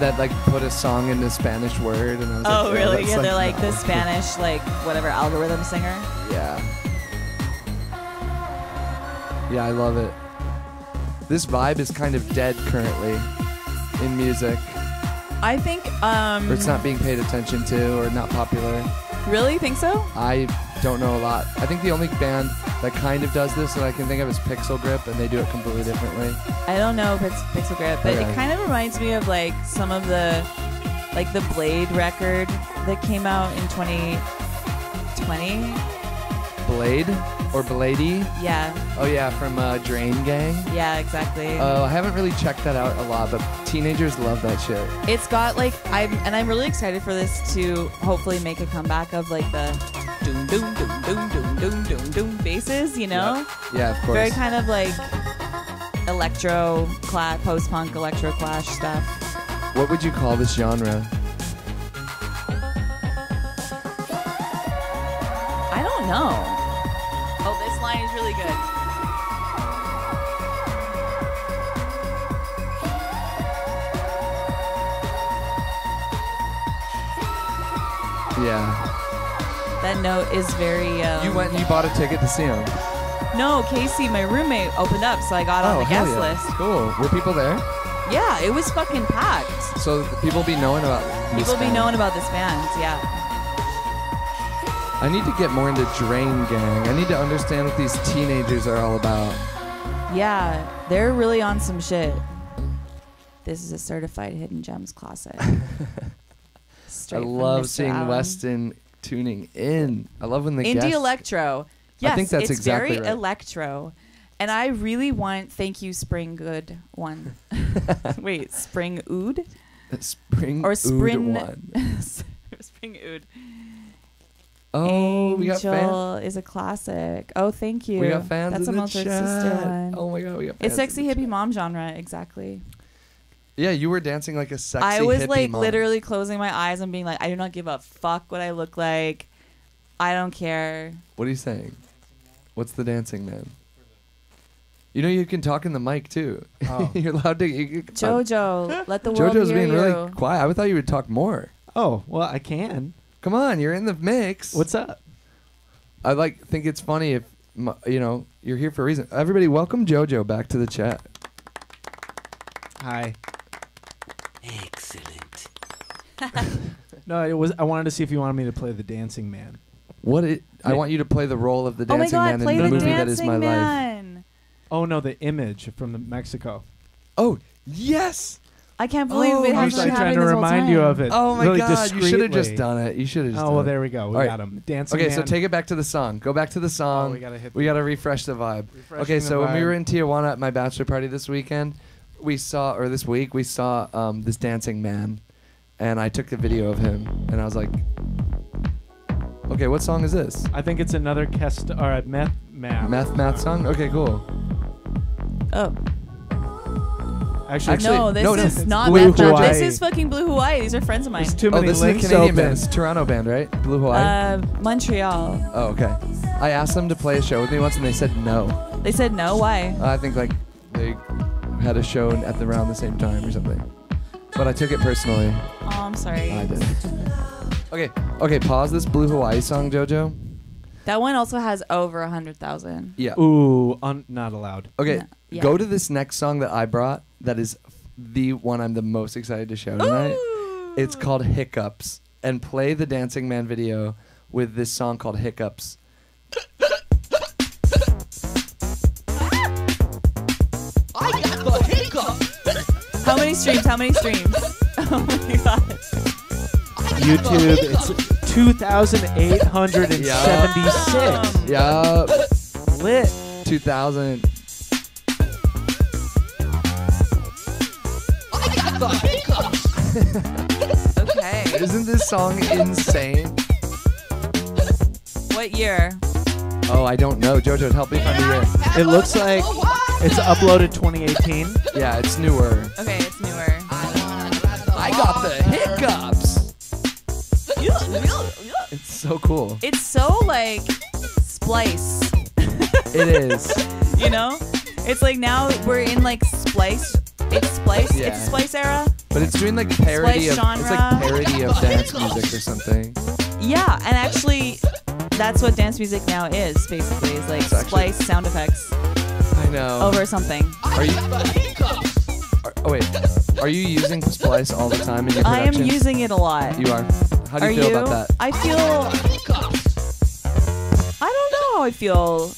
that like put a song in the Spanish word and I was like, Oh, really? Yeah, they're like the Spanish, like whatever algorithm singer. Yeah. Yeah, I love it. This vibe is kind of dead currently in music. I think. Um, Or it's not being paid attention to or not popular. Really think so? I don't know a lot. I think the only band that kind of does this that I can think of is Pixel Grip, and they do it completely differently. I don't know if it's Pixel Grip, but Okay. it kind of reminds me of like some of the, like the Blade record that came out in 2020. Blade or Bladee? Yeah, Oh yeah, from uh, Drain Gang. yeah, exactly. Uh, I haven't really checked that out a lot, but teenagers love that shit. it's got like I'm, and I'm really excited for this to hopefully make a comeback of like the doom doom doom doom doom doom doom doom basses. You know, Yeah, of course. very kind of like electro clash, post punk electro clash stuff. What would you call this genre? I don't know. Yeah. That note is very. Um, You went and you bought a ticket to see him. No, Casey, my roommate, opened up, so I got on the Oh, guest yeah. list. Cool. Were people there? Yeah, it was fucking packed. So people be knowing about this People be band. knowing about this band. Yeah. I need to get more into Drain Gang. I need to understand what these teenagers are all about. Yeah, they're really on some shit. This is a certified hidden gems classic. *laughs* Straight I love seeing. Weston tuning in. I love when the Indie guests- electro. Yes, I think that's it's exactly very right. electro. And I really want thank you Spring Good one. *laughs* Wait, Spring Ood Spring or Spring one. *laughs* Spring Ood. Oh, we got fans. Angel is a classic. Oh, thank you. We got fans That's in a the chat. sister one. Oh my god, we got. it's sexy hippie chat. mom genre, exactly. Yeah, you were dancing like a sexy. I was like mom. literally closing my eyes and being like, I do not give a fuck what I look like. I don't care. What are you saying? What's the dancing man? You know you can talk in the mic too. Oh. *laughs* You're allowed to. You, can- Jojo, let the world JoJo's hear being you. really quiet. I thought you would talk more. Oh, well, I can. Come on, you're in the mix. What's up? I like think it's funny if you know you're here for a reason. Everybody, welcome JoJo back to the chat. Hi. Excellent. *laughs* No, it was. I wanted to see if you wanted me to play the dancing man. What it? I want you to play the role of the oh my dancing god, man play in the, the movie that is my life. man. Oh no, the image from the Mexico. Oh yes! I can't believe Oh, it I I hasn't was been like trying to this whole remind you time. of it. Oh my really god! You should have just discreetly. done it. You should have just. Oh done well, it. there we go. We All right. got him. Dancing Okay, man. so take it back to the song. Go back to the Oh, song. we gotta hit. we gotta refresh the vibe. refreshing Okay, the so when we vibe. were in Tijuana at my bachelor party this weekend, we saw, or this week, we saw um, this dancing man, and I took a video of him, and I was like, okay, what song is this? I think it's another Kest or a meth math. Math math song? Okay, cool. Oh Actually, Actually, no, this no, no, is it's not Blue Meth Meth. Hawaii. This is fucking Blue Hawaii. These are friends of mine. there's too Oh, many this is a Canadian open. band. It's a Toronto band, right? Blue Hawaii? Uh, Montreal. oh, okay. I asked them to play a show with me once, and they said no. They said no. Why? I think like they had a show at the around the same time or something. But I took it personally. Oh, I'm sorry. I did. okay, okay. Pause this Blue Hawaii song, JoJo. That one also has over a hundred thousand. Yeah. Ooh, un- not allowed. Okay, No, yeah. go to this next song that I brought. That is the one I'm the most excited to show tonight. It's called Hiccups, and play the Dancing Man video with this song called Hiccups. Many streams? How many streams? *laughs* oh my god. YouTube, it's 2,876. Yeah, Lit. 2000. *laughs* Okay. Isn't this song insane? what year? Oh, I don't know. Jojo, help me find the year. It looks like it's uploaded 2018. Yeah, it's newer. Okay, it's newer. I got the hiccups. It's so cool. It's so like splice, It is. *laughs* you know? It's like now we're in like splice. It's splice. Yeah. It's splice era. But it's doing like parody of Splice it's like parody of dance music or something. Yeah, and actually, that's what dance music now is. Basically, is like It's actually- splice sound effects I know. over something. Are you? Are, oh wait. Are you using Splice all the time in your I am productions? using it a lot. You are. How do Are you feel you? about that? I feel. I don't know how I feel.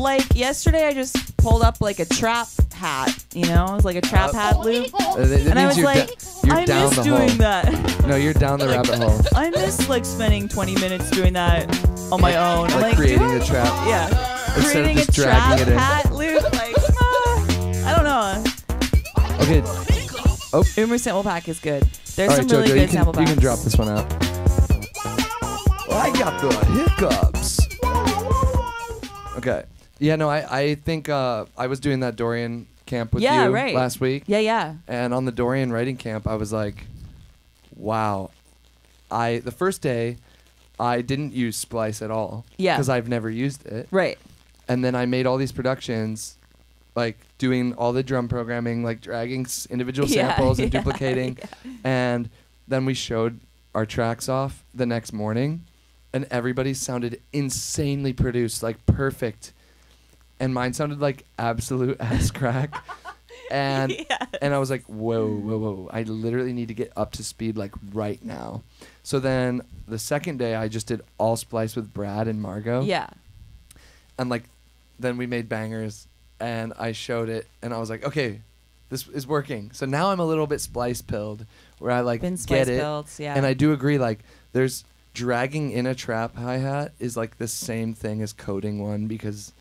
Like yesterday, I just pulled up like a trap hat. You know, it was like a trap hat loop, Uh, that- that and I means was you're, like, da- you're I down miss the doing hole. that. No, you're down the *laughs* rabbit hole. I miss like spending 20 minutes doing that on my own. I'm Like, like creating do I- the trap. Yeah. Instead of creating just a dragging trap it in. hat loop. Like, ah, *laughs* I don't know. Okay. Oh. Umar sample pack is good. There's All some really Jojo, good you can, sample you packs. can drop this one out. I got the hiccups. Okay. Yeah, no, I, I think uh, I was doing that Dorian camp with Yeah, you right. last week. Yeah, yeah. And on the Dorian writing camp, I was like, wow. I the first day, I didn't use Splice at all. Yeah. Because I've never used it. Right. And then I made all these productions, like doing all the drum programming, like dragging s- individual *laughs* Yeah, samples and yeah, *laughs* duplicating. And then we showed our tracks off the next morning, and everybody sounded insanely produced, like perfect. And mine sounded like absolute *laughs* ass crack. And *laughs* Yeah. and I was like, whoa, whoa, whoa. I literally need to get up to speed like right now. So then the second day I just did all splice with Brad and Margot. Yeah. And like then we made bangers and I showed it and I was like, okay, this is working. So now I'm a little bit splice pilled where I like Been get it. builds. Yeah. And I do agree, like there's dragging in a trap hi hat is like the same thing as coding one because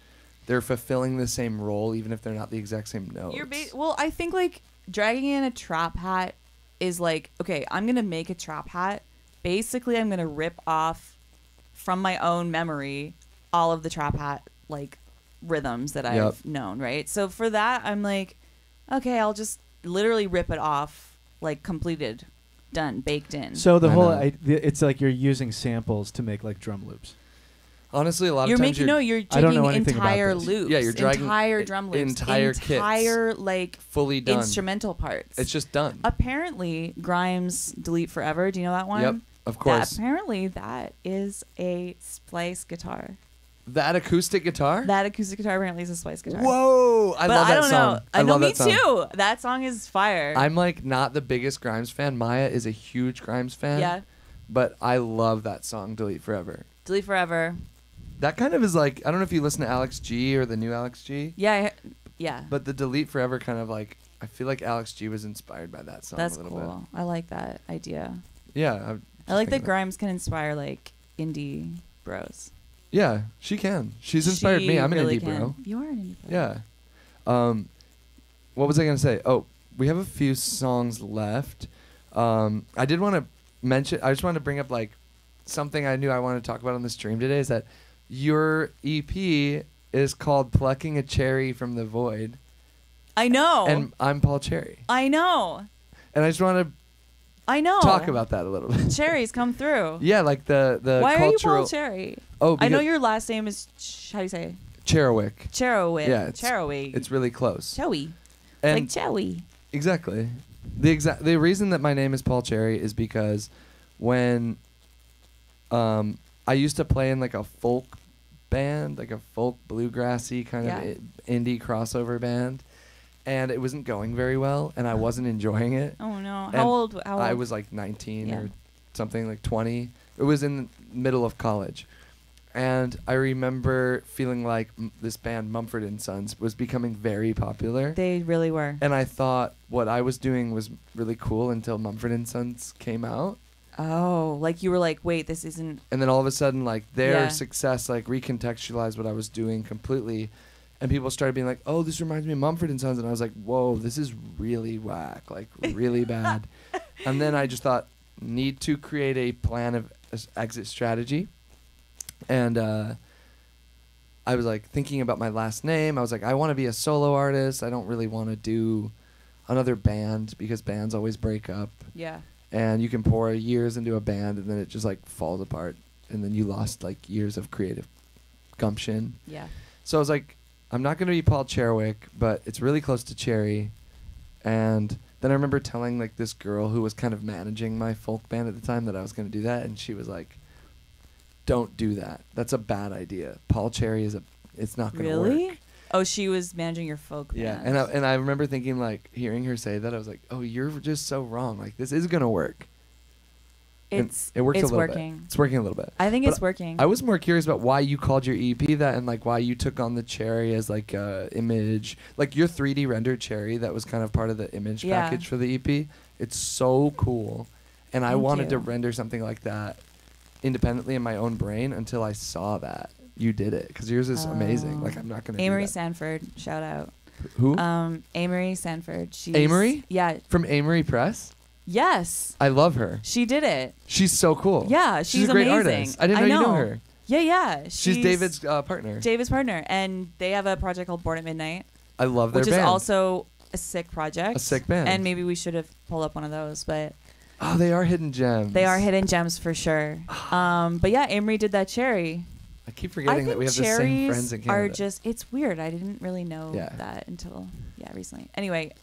they're fulfilling the same role even if they're not the exact same notes. You're ba- well, I think like dragging in a trap hat is like okay. I'm gonna make a trap hat. Basically, I'm gonna rip off from my own memory all of the trap hat like rhythms that I've Yep. known. Right. So for that, I'm like, okay, I'll just literally rip it off like completed, done, baked in. So the I whole. I, the- it's like you're using samples to make like drum loops. Honestly, a lot you're of times making you're making no, you're I don't know taking anything about entire this. loops. Yeah, you're dragging entire drum loops, entire kits. entire like fully done. instrumental parts. It's just done. apparently Grimes Delete Forever. Do you know that one? Yep, of That- course. apparently that is a splice guitar. that acoustic guitar? That acoustic guitar apparently is a splice guitar. Whoa! I but love I that don't song. know. I, know love me that song. too. That song is fire. I'm like not the biggest Grimes fan. Maya is a huge Grimes fan. yeah. But I love that song, Delete Forever. Delete Forever. That kind of is like I don't know if you listen to Alex G or the new Alex G, Yeah. I, yeah. but the Delete Forever kind of like I feel like Alex G was inspired by that song That's a little cool. I like that idea. Yeah. I'm like that Grimes can inspire like indie bros. Yeah, she can. She's inspired me. I'm an indie can. bro. You are an indie bro. Yeah. Um, what was I gonna say? Oh, we have a few songs left. Um, I did want to mention. I just wanted to bring up like something I knew I wanted to talk about on the stream today. Is that your EP is called "Plucking a Cherry from the Void," I know. and I'm Paul Cherry, I know. and I just want to I know. talk about that a little bit. cherries come through. *laughs* yeah, like the the Why are you cultural. Paul Cherry? oh, I know your last name is Ch- how do you say? Cherowick. Cherowick. Yeah, it's- Cherowick. It's really close. Choey. And like Choey. Exactly. The exact the reason that my name is Paul Cherry is because when um I used to play in like a folk band, like a folk bluegrassy kind Yeah. of i- indie crossover band, and it wasn't going very well, and I wasn't enjoying it. Oh no. And How old? How old? I was like 19 Yeah. or something like 20. It was in the middle of college. And I remember feeling like m- this band Mumford and Sons was becoming very popular. They really were. And I thought what I was doing was really cool until Mumford and Sons came out. Oh, like you were like, wait, this isn't. And then all of a sudden, like their Yeah. success, like recontextualized what I was doing completely. And people started being like, "Oh, this reminds me of Mumford and Sons," and I was like, "Whoa, this is really whack, like really *laughs* bad." And then I just thought, need to create a plan of exit strategy. And uh, I was like thinking about my last name. I was like, I want to be a solo artist. I don't really want to do another band because bands always break up, Yeah. And you can pour years into a band and then it just like falls apart, and then you lost like years of creative gumption. Yeah. So I was like, I'm not going to be Paul Cherwick, but it's really close to Cherry. And then I remember telling like this girl who was kind of managing my folk band at the time that I was going to do that, and she was like, "Don't do that. That's a bad idea. Paul Cherry is a. It's not going to Really? work." Oh, she was managing your folk Yeah, band. and I, and I remember thinking like hearing her say that I was like, "Oh, you're just so wrong. Like this is going to work." And it's it works it's a little working. bit. It's working a little bit. I think But it's working. I was more curious about why you called your EP that and like why you took on the cherry as like uh image like your 3D rendered cherry that was kind of part of the image Yeah. package for the EP. It's so cool. And I Thank wanted to render something like that independently in my own brain until I saw that you did it cuz yours is amazing. Oh. Like I'm not going to Amory. Sanford, shout out. Who? Um, Amory Sanford. She's, Amory? Yeah. From Amory Press? Yes. I love her. She did it. She's so cool. Yeah, She's, she's a great amazing. artist. I didn't I know, you know know. her. Yeah, yeah. She's, David's uh, partner. David's partner, and they have a project called Born at Midnight, I love their which is also a sick project. A sick band. And maybe we should have pulled up one of those, but oh, they are hidden gems. they are hidden gems for sure. *gasps* Um, but yeah, Amory did that cherry. I keep I forgetting think that we have the cherries same friends in Canada. are just it's weird. I didn't really know Yeah. that until yeah recently. Anyway,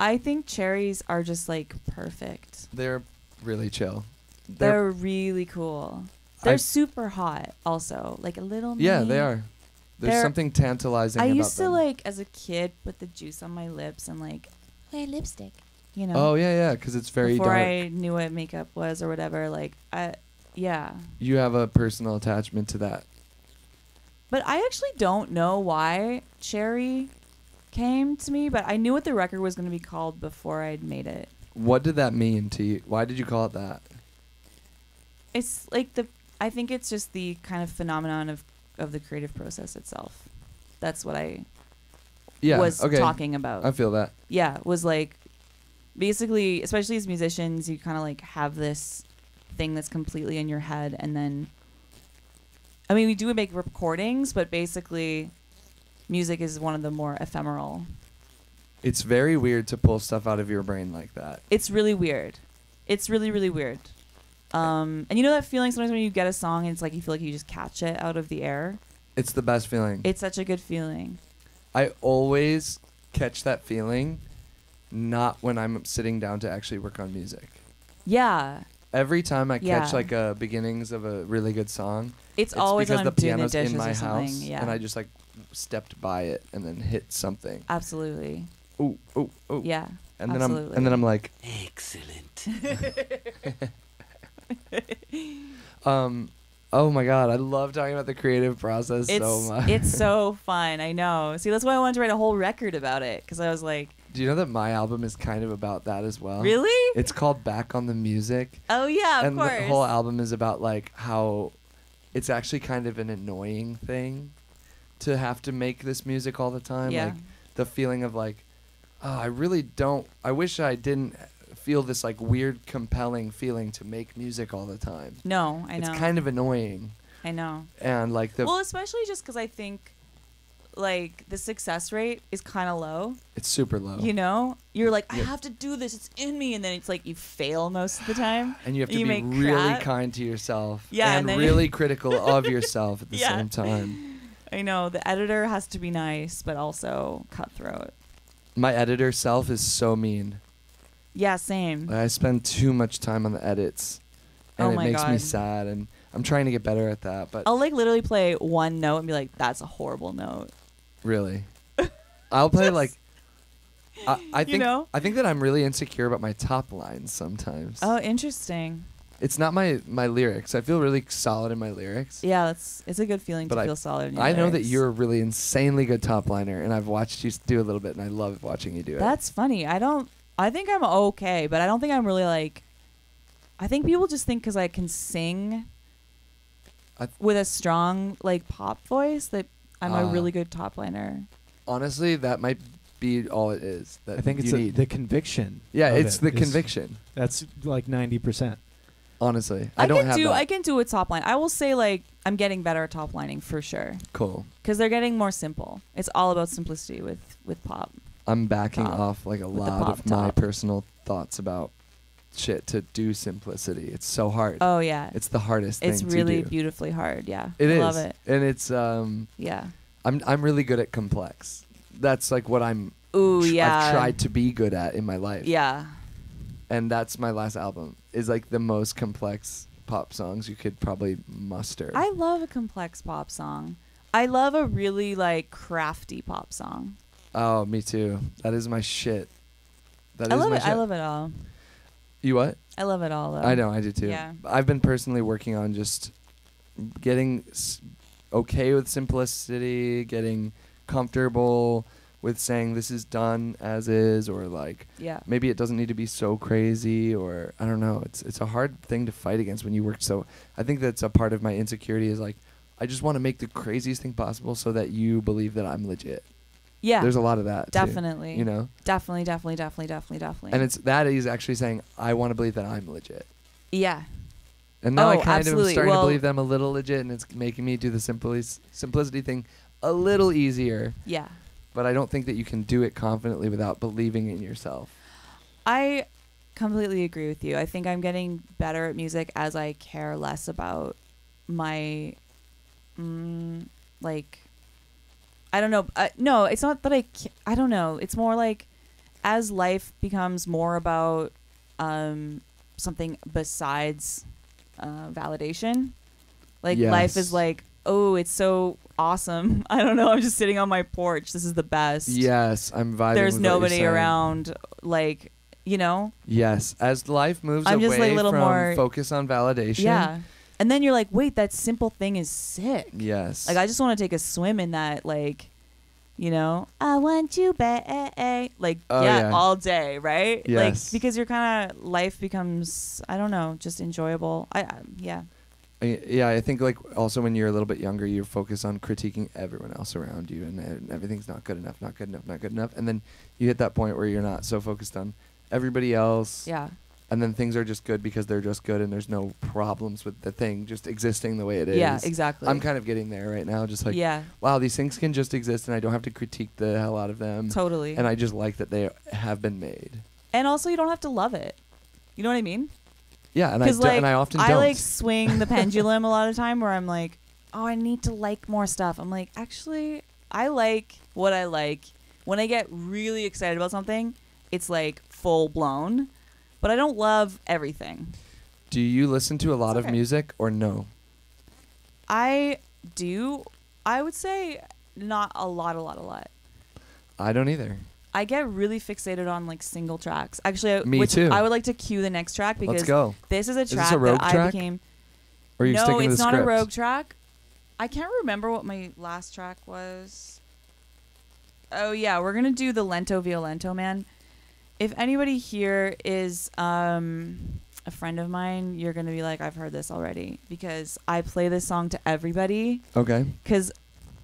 I think cherries are just like perfect. They're really chill. They're, really cool. They're I- super hot also. Like a little yeah, mini- they are. There's They're- something tantalizing I about used to like as a kid put the juice on my lips and like wear lipstick. You know. Oh yeah, yeah, because it's very before dark. I knew what makeup was or whatever. Like I yeah. You have a personal attachment to that. But I actually don't know why Cherry came to me, but I knew what the record was going to be called before I'd made it. What did that mean to you? Why did you call it that? It's like the I think it's just the kind of phenomenon of of the creative process itself. That's what I Yeah. was okay. talking about. I feel that. yeah, was like basically, especially as musicians, you kind of like have this thing that's completely in your head, and then, I mean, we do make recordings, but basically, music is one of the more ephemeral. It's very weird to pull stuff out of your brain like that. It's really weird. It's really really weird. Um, and you know that feeling sometimes when you get a song and it's like you feel like you just catch it out of the air. It's the best feeling. It's such a good feeling. I always catch that feeling not when I'm sitting down to actually work on music. Yeah, Every time I catch Yeah. like a beginnings of a really good song, it's, it's always because when the I'm doing the piano's dishes in my or something. house Yeah, and I just like stepped by it and then hit something. absolutely. Ooh, ooh, ooh. Yeah, and then I'm absolutely. and then I'm like, Excellent. *laughs* um, oh my god, I love talking about the creative process it's so much. it's so *laughs* fun. I know. See, that's why I wanted to write a whole record about it because I was like, Do you know that my album is kind of about that as well? really? It's called Back on the Music. oh yeah, of and course. the whole album is about like how it's actually kind of an annoying thing to have to make this music all the time. yeah, Like the feeling of like, oh, I really don't. I wish I didn't feel this like weird, compelling feeling to make music all the time. no, I know. It's kind of annoying, I know. and like the well, especially just because I think like the success rate is kind of low. it's super low. You know, you're like, I have to do this. It's in me, and then it's like you fail most of the time. *sighs* and you have to you be really crap. kind to yourself Yeah, and, and really *laughs* critical of yourself at the Yeah. same time. *laughs* I know the editor has to be nice, but also cutthroat. My editor self is so mean. Yeah, same. I spend too much time on the edits, and Oh it makes me sad. And I'm trying to get better at that, but I'll like literally play one note and be like, "That's a horrible note." Really, I'll play like. I, I You think know? I think that I'm really insecure about my top lines sometimes. Oh, interesting. It's not my my lyrics. I feel really solid in my lyrics. Yeah, that's it's a good feeling But to I- feel solid. In your I know that lyrics. you're a really insanely good top liner, and I've watched you do a little bit, and I love watching you do it. That's funny. I don't. I think I'm okay, but I don't think I'm really like. I think people just think because I can sing I- with a strong like pop voice that I'm a Ah. really good top liner. Honestly, that might be all it is. That I think it's a, the conviction. yeah, it's it the conviction. That's like ninety percent. Honestly, I, don't can have do that. I can do a top line. I will say like I'm getting better at top lining for sure cool. because they're getting more simple. It's all about simplicity with with pop. I'm backing Top. off like a With lot pop of my personal thoughts about shit to do simplicity. It's so hard. Oh yeah, It's the hardest it's thing really to do. beautifully hard. Yeah, It I is, love it. and it's um. Yeah. I'm I'm really good at complex. That's like what I'm. Ooh tr- yeah. I've tried to be good at in my life. Yeah. And that's my last album. Is like the most complex pop songs you could probably muster. I love a complex pop song. I love a really like crafty pop song. oh, me too. That is my shit. That is I love my it. shit. I love it all. You what? I love it all though. I know, I do too. Yeah. I've been personally working on just getting s- okay with simplicity, getting comfortable with saying this is done as is, or like Yeah. maybe it doesn't need to be so crazy, or I don't know. It's it's a hard thing to fight against when you work so. I think that's a part of my insecurity is like I just want to make the craziest thing possible so that you believe that I'm legit. Yeah. There's a lot of that. too, definitely. you know, Definitely, definitely, definitely, definitely, definitely. and it's that is actually saying I want to believe that I'm legit. yeah. And now I Oh, kind of am starting Well- to believe that I'm a little legit, and it's making me do the simpli- simplicity thing a little easier. Yeah. But I don't think that you can do it confidently without believing in yourself. I completely agree with you. I think I'm getting better at music as I care less about my, mm, like, I don't know. Uh, no, it's not that I. I don't know. It's more like as life becomes more about um, something besides uh, validation. Like life is like, oh, it's so awesome. *laughs* I don't know. I'm just sitting on my porch. This is the best. Yes, I'm vibing. There's with what you're nobody around. Like, you know, Yes, as life moves I'm away just, like, a little from more- focus on validation. Yeah. And then you're like, wait, that simple thing is sick. Yes. Like I just want to take a swim in that like you know, I want you back like Oh, yeah, yeah. all day, right? Yes. Like because you're kind of life becomes I don't know, just enjoyable. I, I yeah. I- yeah, I think like also when you're a little bit younger, you're focused on critiquing everyone else around you, and, and everything's not good enough, not good enough, not good enough, and then you hit that point where you're not so focused on everybody else, Yeah. And then things are just good because they're just good, and there's no problems with the thing just existing the way it is. Yeah, exactly. I'm kind of getting there right now, just like yeah, wow, these things can just exist, and I don't have to critique the hell out of them, totally. and I just like that they have been made. and also you don't have to love it. You know what I mean? Yeah, and I do, like and I often I don't. like *laughs* swing the pendulum a lot of time where I'm like, oh, I need to like more stuff. I'm like, actually, I like what I like. When I get really excited about something, it's like full blown, but I don't love everything. do you listen to a lot It's of music or no? I do. I would say not a lot, a lot, a lot. I don't either. I get really fixated on like single tracks. Actually, I, Me which too. I would like to cue the next track because this is a track a rogue that track? I became. Or are you no, it's not script? a rogue track. I can't remember what my last track was. Oh yeah, we're gonna do the lento violento man. If anybody here is um, a friend of mine, you're gonna be like, I've heard this already because I play this song to everybody. Okay. Because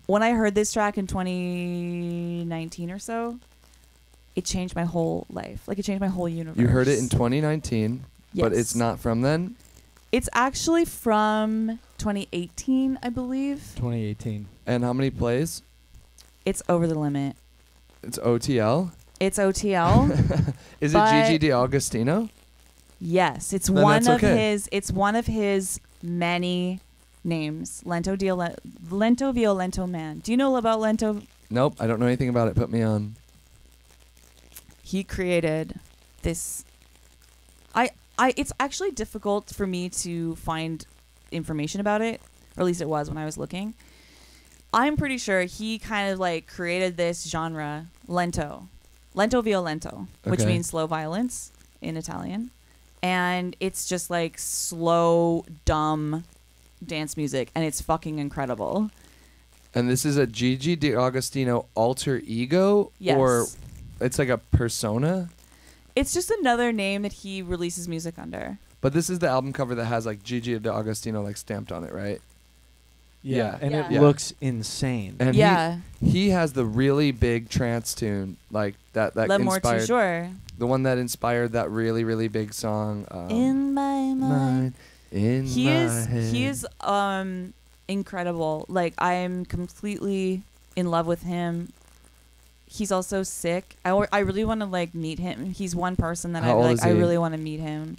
when I heard this track in 2019 or so, it changed my whole life. Like it changed my whole universe. You heard it in 2019, but it's not from then. It's actually from 2018, I believe. 2018. And how many plays? It's over the limit. It's OTL. It's OTL. *laughs* Is it Gigi D'Agostino? yes, it's Then one that's of okay. his. It's one of his many names. Lento Dio, Lento Violento Man. Do you know about Lento? Nope, I don't know anything about it. Put me on. He created this. I I. It's actually difficult for me to find information about it, or at least it was when I was looking. I'm pretty sure he kind of like created this genre, lento, lento violento, which Okay. means slow violence in Italian, and it's just like slow, dumb dance music, and it's fucking incredible. And this is a Gigi D'Agostino alter ego, Yes, or it's like a persona. it's just another name that he releases music under. But this is the album cover that has like Gigi D'Agostino like stamped on it, right? Yeah. and it Yeah. looks insane. And yeah, he, he has the really big trance tune, like that that L'amour inspired toujours. the one that inspired that really really big song. Um, In my mind. mine, in he my is head. he is um incredible like i'm completely in love with him he's also sick i, wa- I really want to like meet him he's one person that How i old like is i he? really want to meet him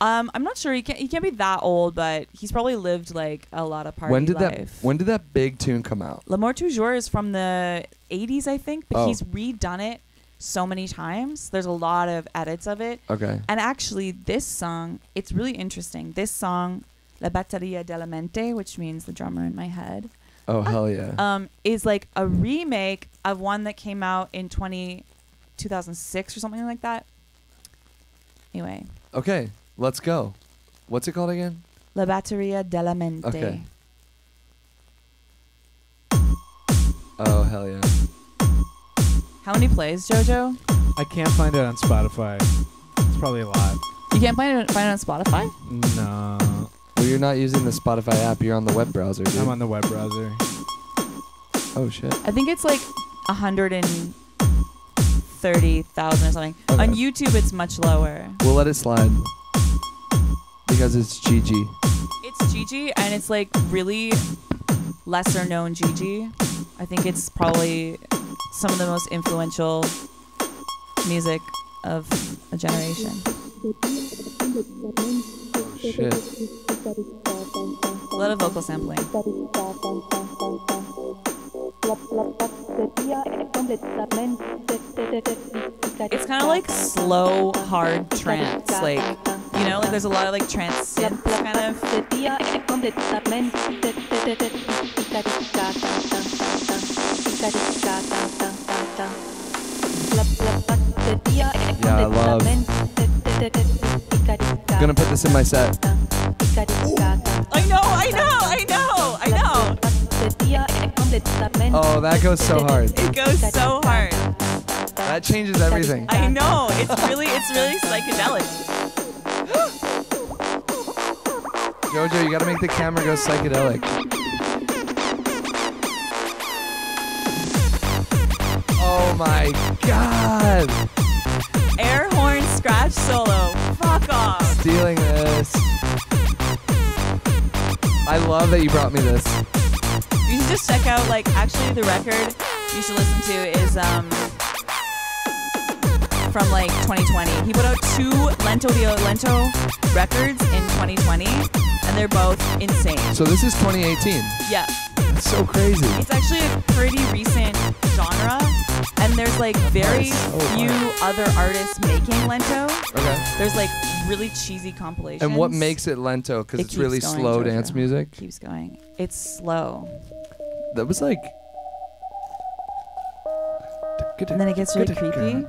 um i'm not sure he can't he can't be that old but he's probably lived like a lot of party when did that when did that big tune come out? L'amour toujours is from the 80s i think but Oh. he's redone it so many times there's a lot of edits of it Okay. and actually, this song, it's really interesting. This song, La Batteria della Mente, which means the drummer in my head, Oh hell yeah. um, is like a remake of one that came out in 20, 2006 or something like that. Anyway, okay, let's go. What's it called again? La Batteria della Mente. Okay. Oh hell yeah. How many plays, JoJo? I can't find it on Spotify. It's probably a lot. You can't find it, find it on Spotify? No, Well, you're not using the Spotify app. You're on the web browser, dude. I'm on the web browser. oh shit. I think it's like 130,000 or something. Okay. On YouTube, it's much lower. We'll let it slide because it's Gigi. It's Gigi, and it's like really lesser known Gigi. I think it's probably some of the most influential music of a generation. Oh shit. A lot of vocal sampling. It's kind of like slow, hard trance. Like, you know, like there's a lot of like trance synths kind of. Yeah, I love. Gonna put this in my set. I know, I know, I know, I know. Oh, that goes so hard. It goes so hard. That changes everything. I know. It's really, it's really psychedelic. Jojo, you gotta make the camera go psychedelic. Oh my god! Air horn scratch solo. Fuck off. Stealing this. I love that you brought me this. You should just check out like actually the record you should listen to is um from like 2020. He put out two Lento Violento records in 2020 and they're both insane. So this is 2018. Yeah. So crazy. It's actually a pretty recent genre and there's like very so few hard. other artists making Lento. Okay. There's like really cheesy compilations. And what makes it lento? Because It it's really slow dance music. keeps going? It's slow. That was like. And then it gets really creepy.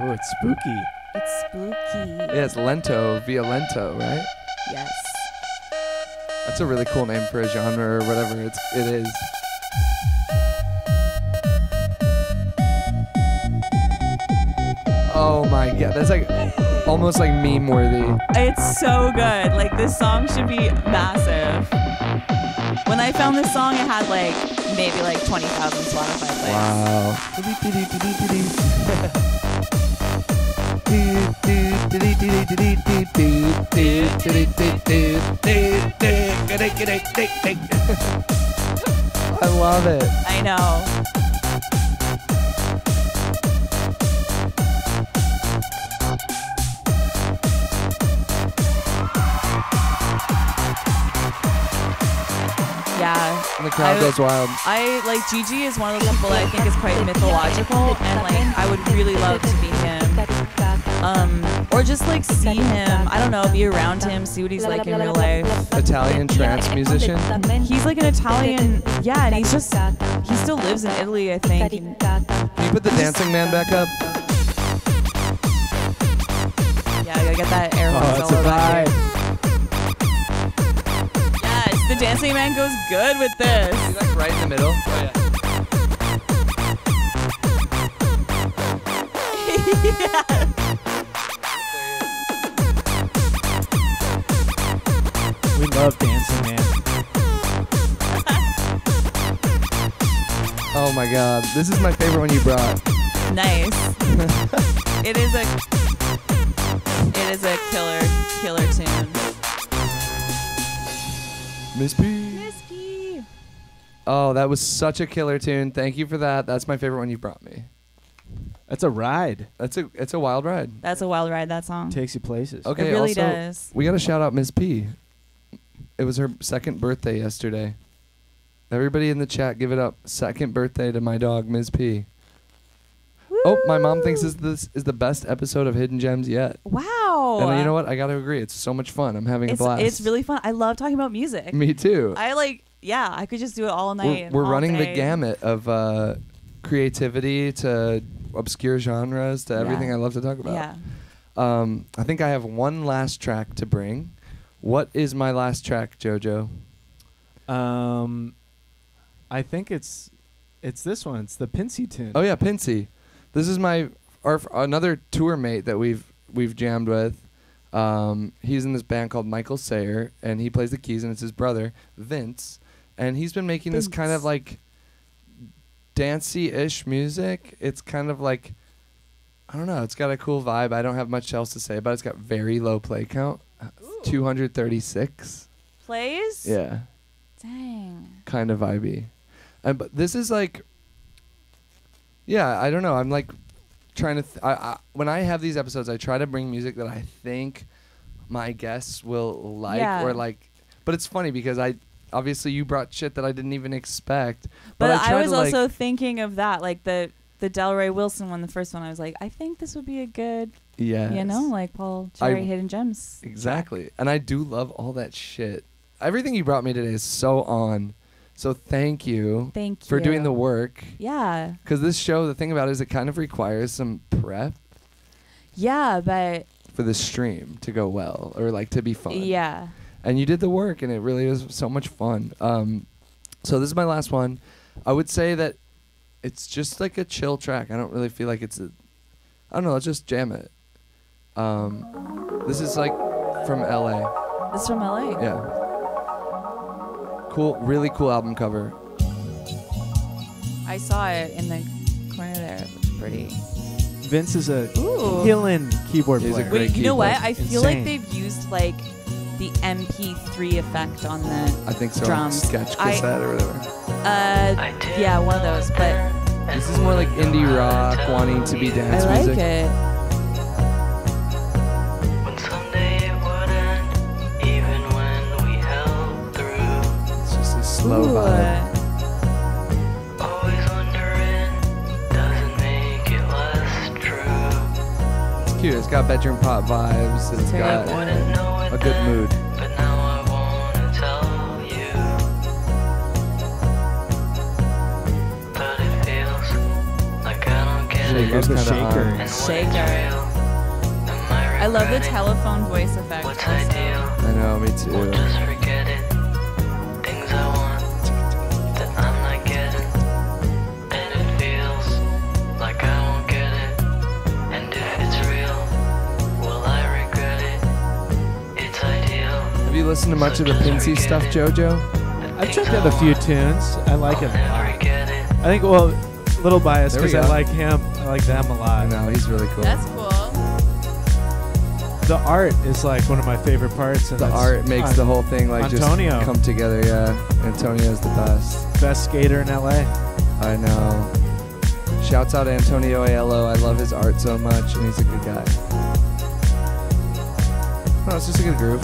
Oh, it's spooky. It's spooky. Yeah, it's lento, violento, right? Yes. That's a really cool name for a genre or whatever it's it is. Oh my god, that's like almost like meme worthy. It's so good. Like this song should be massive. When I found this song, it had like maybe like 20,000 Spotify plays. Wow. *laughs* I love it. I know. And the crowd I- goes wild. I like Gigi is one of those people that I think is quite mythological, and like I would really love to meet him, um, or just like see him. I don't know, be around him, see what he's like in real life. Italian trance musician. He's like an Italian, yeah, and he's just he still lives in Italy, I think. Can you put the dancing man back up? yeah, I gotta get that air horn Oh, it's a solo back here. vibe. The dancing man goes good with this. See, that's right in the middle. Oh, yeah. yeah. *laughs* We love dancing man. *laughs* oh my god, this is my favorite one you brought. Nice. *laughs* it is a it is a killer killer tune. Miss P. Whiskey. Oh, that was such a killer tune. Thank you for that. That's my favorite one you brought me. That's a ride. That's a it's a wild ride. That's a wild ride. That song. Takes you places. Okay, it really also, does. We got to shout out Miss P. It was her second birthday yesterday. Everybody in the chat, give it up. Second birthday to my dog, Ms. P. Oh, my mom thinks this, this is the best episode of Hidden Gems yet. Wow. And you know what? I got to agree. It's so much fun. I'm having It's a blast. it's really fun. I love talking about music. Me too. I like yeah. I could just do it all We're, night. we're all running the gamut of uh, creativity to obscure genres to everything Yeah. I love to talk about. Yeah. Um, I think I have one last track to bring. What is my last track, JoJo? Um, I think it's it's this one. It's the Pincey tune. Oh yeah, Pincey. This is my our another tour mate that we've we've jammed with. Um, he's in this band called Michael Seyer, and he plays the keys, and it's his brother Vince, and he's been making this kind of like dancey-ish music. It's kind of like I don't know. It's got a cool vibe. I don't have much else to say, but it's got very low play count, two hundred thirty-six. Plays. Yeah Dang. kind of vibey. And but this is like, yeah, I don't know. I'm like trying to. Th- I, I when I have these episodes, I try to bring music that I think my guests will like Yeah. or like. But it's funny because I obviously you brought shit that I didn't even expect. But, But, I, try was to, like, also thinking of that, like the the Delroy Wilson one, the first one. I was like, I think this would be a good, yeah, you know, like Paul I- Cherry Hidden Gems. exactly. And I do love all that shit. Everything you brought me today is so on. So thank you Thank you for doing the work. Yeah, Because this show, the thing about it is, it kind of requires some prep yeah, but for the stream to go well or like to be fun. yeah, And you did the work and it really was so much fun. Um so this is my last one. I would say that it's just like a chill track. I don't really feel like it's a I don't know, let's just jam it. Um this is like from LA. this is from LA. Yeah. Cool really cool album cover. I saw it in the corner there. It looks pretty. Vince is a Ooh. killing keyboard He's a player. great Wait, you know what? keyboard. I feel like they've used like the MP3 effect on the I think so. Drums. Sketch I- cassette or whatever. uh yeah, one of those, but This is more like indie rock wanting to be dance I dance like music. it. Slow Ooh, vibe. Always wondering, doesn't make it less true. It's cute. It's got bedroom pop vibes. It's very got good. Wouldn't know it a good then, mood. But now I wanna tell you. But it feels like I don't get Shaker's it. love the kinda shaker. Shaker. when it's real, am I I love the telephone voice effect. What's also. ideal? I know, me Or too. Have you listened to much of the Pincey stuff, JoJo? I've checked out a few tunes. I like it a Never lot. get it. I think well, a little biased There we because I go. like him. I like them a I lot. know, he's really cool. That's cool. The art is like one of my favorite parts. And the that's art makes on- the whole thing like Antonio. just come together. Yeah, Antonio's the best. best skater in LA. I know. Shouts out to Antonio Aiello. I love his art so much, and he's a good guy. No, it's just a good groove.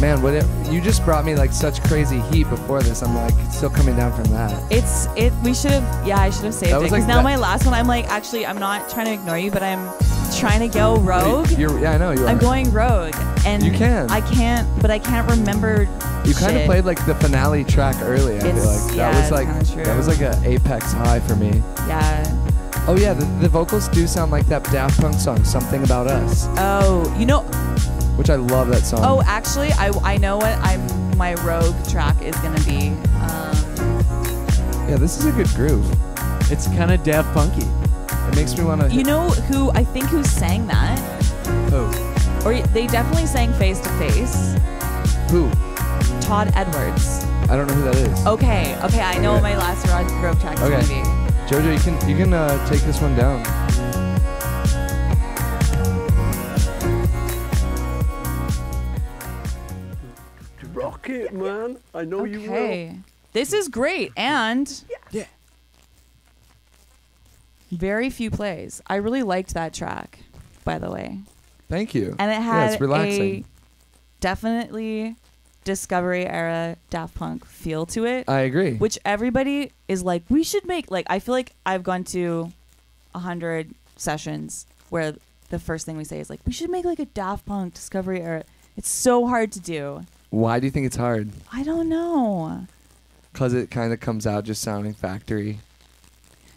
Man, what it, you just brought me like such crazy heat before this. I'm like still coming down from that. It's it. We should have. Yeah, I should have saved it because like now that- my last one. I'm like, actually, I'm not trying to ignore you, but I'm trying to go rogue. You're, yeah, I know you are. I'm going rogue, and You can. I can't, but I can't remember. You kind of played like the finale track early. I feel It's- like yeah, that was like that was like a apex high for me. Yeah. Oh yeah, the, the vocals do sound like that Daft Punk song, "Something About Us," Oh, you know. Which I love that song. Oh, actually, I I know what I'm. My rogue track is gonna be. Um, yeah, this is a good groove. It's kind of Daft Punky. It makes me want to. you know who I think who sang that, who? or they definitely sang face to face. Who? Todd Edwards. I don't know who that is. Okay, okay, I know Okay. what my last rogue track is Okay. gonna be. Jojo, you can you can uh, take this one down. Man. I know you will. Okay. This is great and Yeah. very few plays. I really liked that track, by the way. Thank you. And it yeah, had it's relaxing. a definitely Discovery era Daft Punk feel to it, I agree. which everybody is like, we should make. Like, I feel like I've gone to a hundred sessions where the first thing we say is like, we should make like a Daft Punk Discovery era. It's so hard to do. Why do you think it's hard? I don't know. Cause it kind of comes out just sounding factory.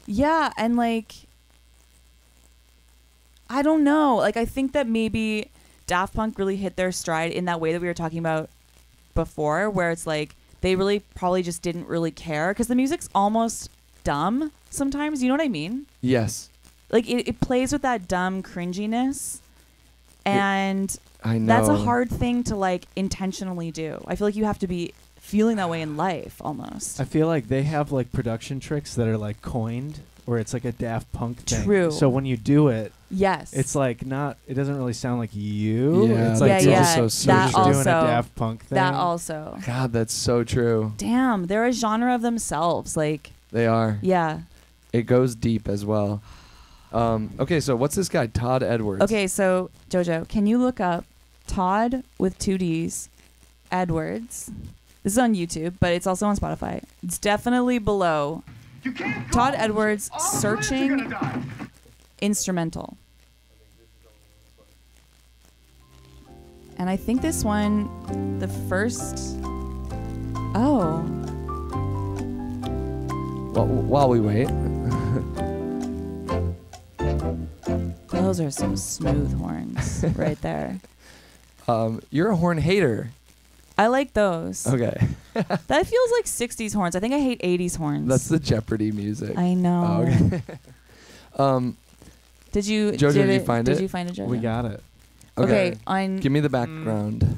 Yeah, and like I don't know. Like I think that maybe Daft Punk really hit their stride in that way that we were talking about before where it's like they really probably just didn't really care cuz the music's almost dumb sometimes, you know what I mean? Yes, Like it, it plays with that dumb cringiness and I know. that's a hard thing to like intentionally do. I feel like you have to be feeling that way in life almost. I feel like they have like production tricks that are like coined, where it's like a Daft Punk thing. True. So when you do it, yes. it's like not. It doesn't really sound like you. Yeah, it's like yeah, yeah. just so so that just true. doing a Daft Punk thing. that also. God, that's so true. Damn, they're a genre of themselves. Like, They are. yeah. It goes deep as well. Um, okay, so what's this guy, Todd Edwards? Okay, so Jojo, can you look up Todd with two D's, Edwards? This is on YouTube, but it's also on Spotify. It's definitely below Todd Edwards searching instrumental. And I think this one, the first. Oh, While, while we wait, those are some smooth horns right there. *laughs* um, you're a horn hater. I like those. Okay, *laughs* That feels like 60s horns. I think I hate 80s horns. that's the Jeopardy music. I know. Oh, okay. *laughs* um, Did you Jojo, did, did you it- find did it? you find it, Jojo? We got it. okay. Okay, on Give me the background.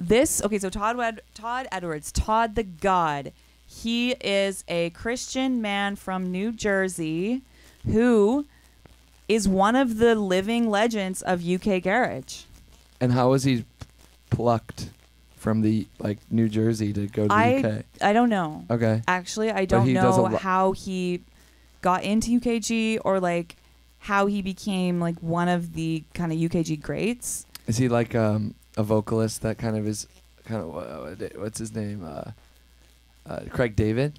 this. Okay, so Todd Wed- Todd Edwards, Todd the God. He is a Christian man from New Jersey who is one of the living legends of UK garage. And how was he plucked from the like New Jersey to go to the I UK? I don't know. Okay. Actually, I don't he does a know lo- how he got into UKG or like how he became like one of the kind of UKG greats. Is he like um, a vocalist that kind of is kind of uh, what's his name? Uh, uh, Craig David.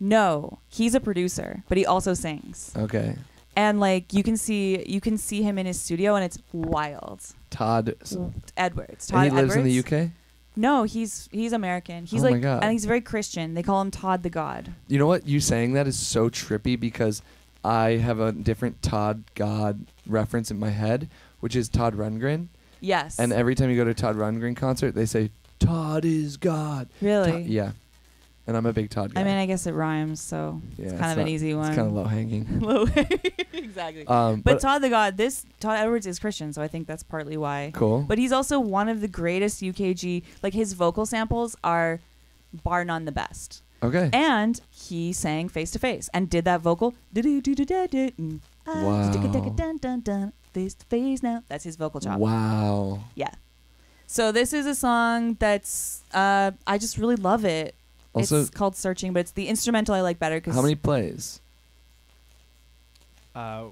No, he's a producer, but he also sings. Okay. And like you can see you can see him in his studio and it's wild. Todd. s- mm. Edwards. And Todd he lives in the UK. No, he's he's American. He's Oh my like God. and he's very Christian. They call him Todd the God. You know what? You saying that is so trippy because I have a different Todd God reference in my head, which is Todd Rundgren. Yes. And every time you go to Todd Rundgren concert, they say Todd is God. really? Todd- yeah. And I'm a big Todd guy. I mean, I guess it rhymes, so Yeah, it's it's kind of an easy one. it's kind of low hanging. Low. *laughs* *laughs* exactly. Um, but, but, Todd the God, this Todd Edwards is Christian, so I think that's partly why. cool. But he's also one of the greatest UKG. Like his vocal samples are bar none the best. okay. And he sang face to face and did that vocal. Wow. Face to face now. That's his vocal job. Wow. Yeah. So this is a song that's uh, I just really love it. Also, it's called Searching, but it's the instrumental I like better because how many plays? Uh,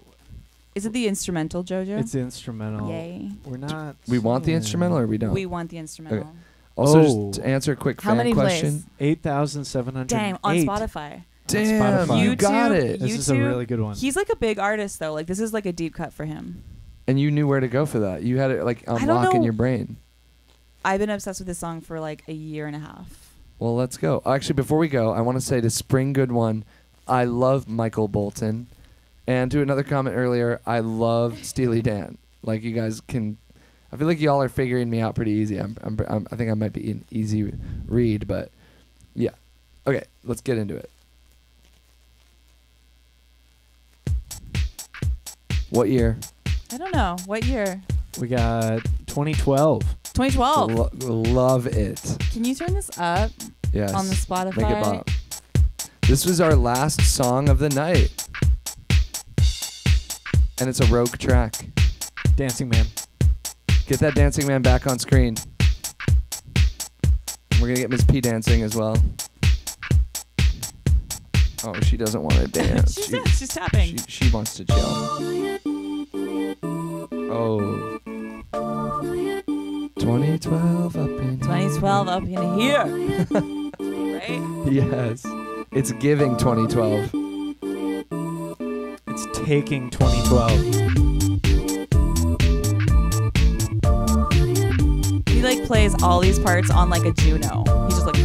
is it the instrumental, Jojo? it's the instrumental. Yay. We're not. We want the instrumental or we don't? We want the instrumental. Okay. also, Oh. just to answer a quick How fan many question. plays? Eight thousand seven hundred. Damn, on Spotify. Damn, Spotify. you got it. This is a really good one. He's like a big artist though. Like this is like a deep cut for him. And you knew where to go for that. You had it like I don't unlock in know. your brain. I've been obsessed with this song for like a year and a half. Well, let's go. Actually, before we go, I want to say to Spring Good One, I love Michael Bolton. And to another comment earlier, I love Steely Dan. Like you guys can, I feel like y'all are figuring me out pretty easy. I'm, I'm, I'm I think I might be an easy read, but yeah. Okay, let's get into it. What year? I don't know what year. we got 2012. 2012. Lo- love it. Can you turn this up Yes. on the Spotify? Make it bop. This was our last song of the night. And it's a rogue track. Dancing Man. Get that dancing man back on screen. We're gonna get Miss P dancing as well. Oh, she doesn't want to *laughs* dance. she's, she, she's tapping. she, she wants to chill. Oh. 2012 up in 2012 up in here. *laughs* right? Yes. It's giving 2012. It's taking 2012. He like plays all these parts on like a Juno. He's just like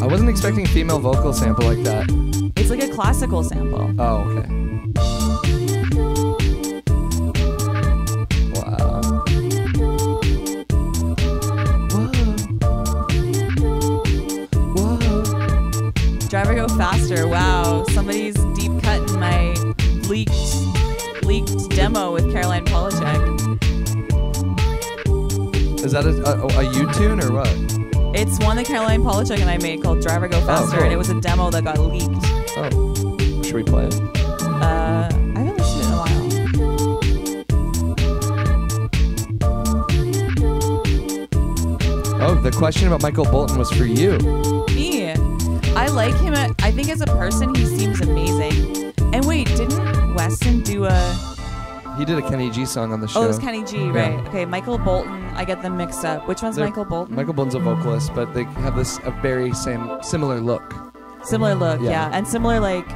I wasn't expecting a female vocal sample like that. it's like a classical sample. Oh, okay. Go faster. Wow, somebody's deep cutting my leaked leaked demo with Caroline Polachek. Is that a, a, a U tune or what? It's one that Caroline Polachek and I made called Driver Go Faster, cool. and it was a demo that got leaked. Oh. Should we play it? Uh, I haven't listened in a while. Oh, the question about Michael Bolton was for you. I like him. I think as a person, he seems amazing. And wait, didn't Weston do a? He did a Kenny G song on the show. Oh, it was Kenny G, right? Okay, Michael Bolton. I get them mixed up. Which one's They're- Michael Bolton? Michael Bolton's a vocalist, but they have this a very same similar look. Similar look, Yeah. yeah. and similar like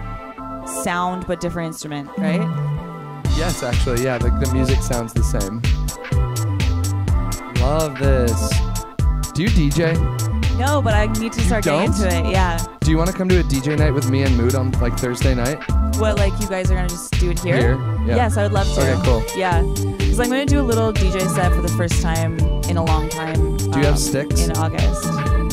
sound but different instrument, mm-hmm. right? Yes, actually, yeah. The, the music sounds the same. Love this. Do you DJ? No, but I need to start getting don't? into it. Yeah. Do you want to come to a DJ night with me and Mood on like Thursday night? What like you guys are gonna just do it here? Yeah. Yes, I would love to. Okay, cool. Yeah, because I'm gonna do a little DJ set for the first time in a long time. Do you have um, sticks? In August.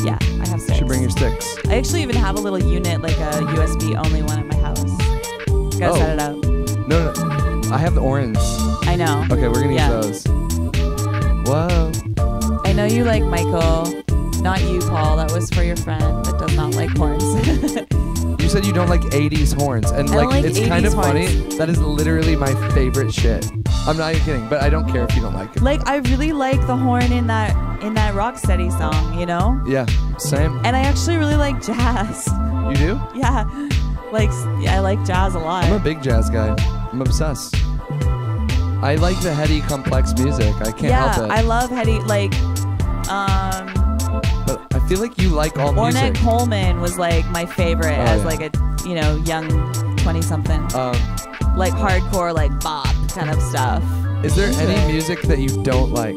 Yeah, I have sticks. should bring your sticks. I actually even have a little unit, like a USB only one at my house. Gotta Oh. set it oh. up. No, no. I have the orange. I know. Okay, we're gonna Yeah. use those. Whoa. I know you like Michael. Not you, Paul. That was for your friend that does not like horns. *laughs* You said you don't like 80s horns, and like, like it's kind 80s of funny. That is literally my favorite shit. I'm not even kidding, but I don't care if you don't like it. like I really like the horn in that in that Rocksteady song, you know. Yeah, same. And I actually really like jazz. You do? yeah, like yeah, I like jazz a lot. I'm a big jazz guy. I'm obsessed. I like the heady, complex music. I can't yeah, help it. I love heady like um feel like you like all Ornette music. Coleman was like my favorite Oh, as yeah. like a you know young twenty something Um, like hardcore like bop kind of stuff. is there any music that you don't like?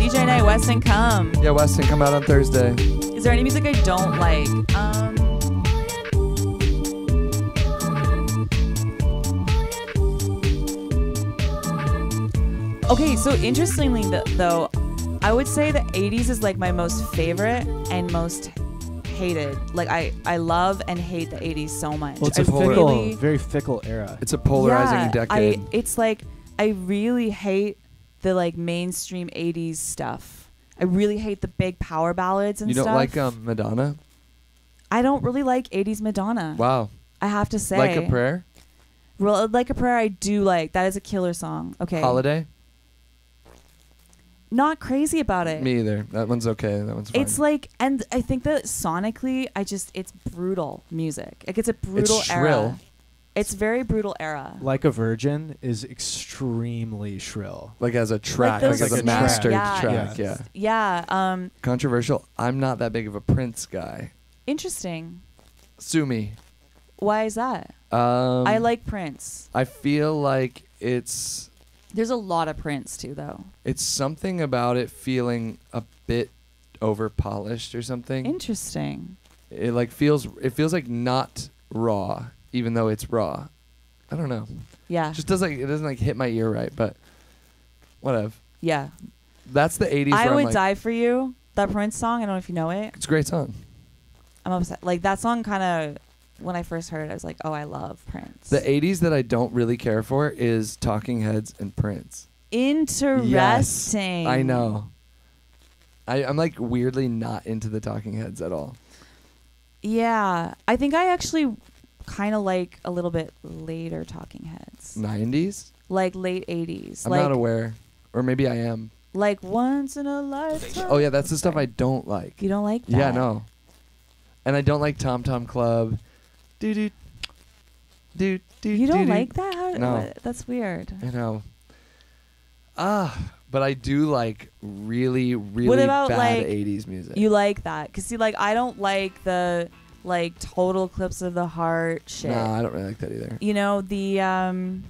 DJ Night Weston come. Yeah, Weston, come out on Thursday. Is there any music I don't like? Um Okay, so interestingly though, I would say the 80s is like my most favorite and most hated. Like I I love and hate the 80s so much. Well, it's I a fickle, really- very fickle era. It's a polarizing yeah, decade. I, it's like I really hate the like mainstream 80s stuff. I really hate the big power ballads and stuff. you don't stuff. like um, Madonna? I don't really like 80s Madonna. Wow. I have to say. Like a prayer? Well, like a prayer I do like. That is a killer song. Okay. Holiday? Not crazy about it. Me either. That one's okay. That one's fine. It's like, and I think that sonically, I just, it's brutal music. Like, it's a brutal era. it's shrill. era. It's very brutal era. Like a Virgin is extremely shrill. like as a track, those like, as a Like a mastered yeah, track. yeah. Yeah. Yeah. Um. Controversial. I'm not that big of a Prince guy. Interesting. Sue me. Why is that? Um, I like Prince. I feel like it's There's a lot of Prince too, though. it's something about it feeling a bit over polished or something. Interesting. it like feels it feels like not raw, even though it's raw. I don't know. Yeah. It just doesn't like it doesn't like hit my ear right, but whatever. yeah. That's the 80s. I would like, die for you. That Prince song. I don't know if you know it. It's a great song. I'm upset. Like that song, kind of. When I first heard it, I was like, "Oh, I love Prince." The 80s that I don't really care for is Talking Heads and Prince. Interesting. Yes, I know. I, I'm like weirdly not into the Talking Heads at all. Yeah, I think I actually kind of like a little bit later Talking Heads, 90s? like late '80s, I'm like not aware. Or maybe I am. like once in a lifetime. Oh, yeah, that's the stuff I don't like. You don't like that? Yeah, no. And I don't like Tom Tom Club. Doo. Doo doo. You don't doo-doo. like that? How, No. what- that's weird. I know. Ah, but I do like really, really what about, bad like, 80s music. You like that? Cause see, like I don't like the like total eclipse of the heart shit. Nah, I don't really like that either. You know the um,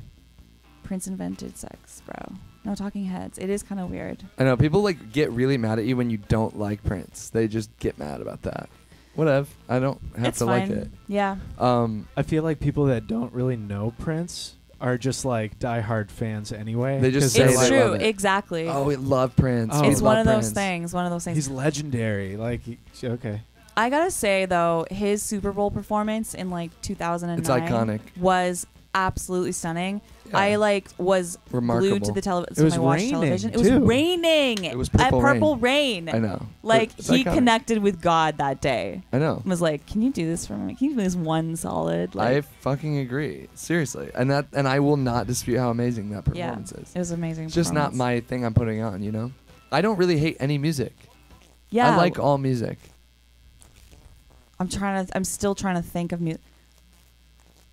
Prince invented sex, bro. No talking heads. It is kind of weird. I know people like get really mad at you when you don't like Prince. They just get mad about that. Whatever. I don't have it's to fine. like it. Yeah. Um, I feel like people that don't really know Prince are just like diehard fans anyway. They just say it's like, true. it. Exactly. oh, we love Prince. Oh, it's love one of those things. One of those things. He's legendary. Like, he- okay. I gotta say though, his Super Bowl performance in like 2009 It's iconic. was absolutely stunning. Yeah. I like was Remarkable. glued to the television. It was I raining, television. It too. was raining. It was Purple purple rain. I know. Like It's he iconic. Uh, connected with God that day. I know. Was like, "Can you do this for me? Can you do this one solid?" Like, I fucking agree. Seriously. And that and I will not dispute how amazing that yeah, performance is. it was amazing. It's just not my thing I'm putting on, you know? I don't really hate any music. Yeah, I like all music. I'm trying to. I'm still trying to think of music.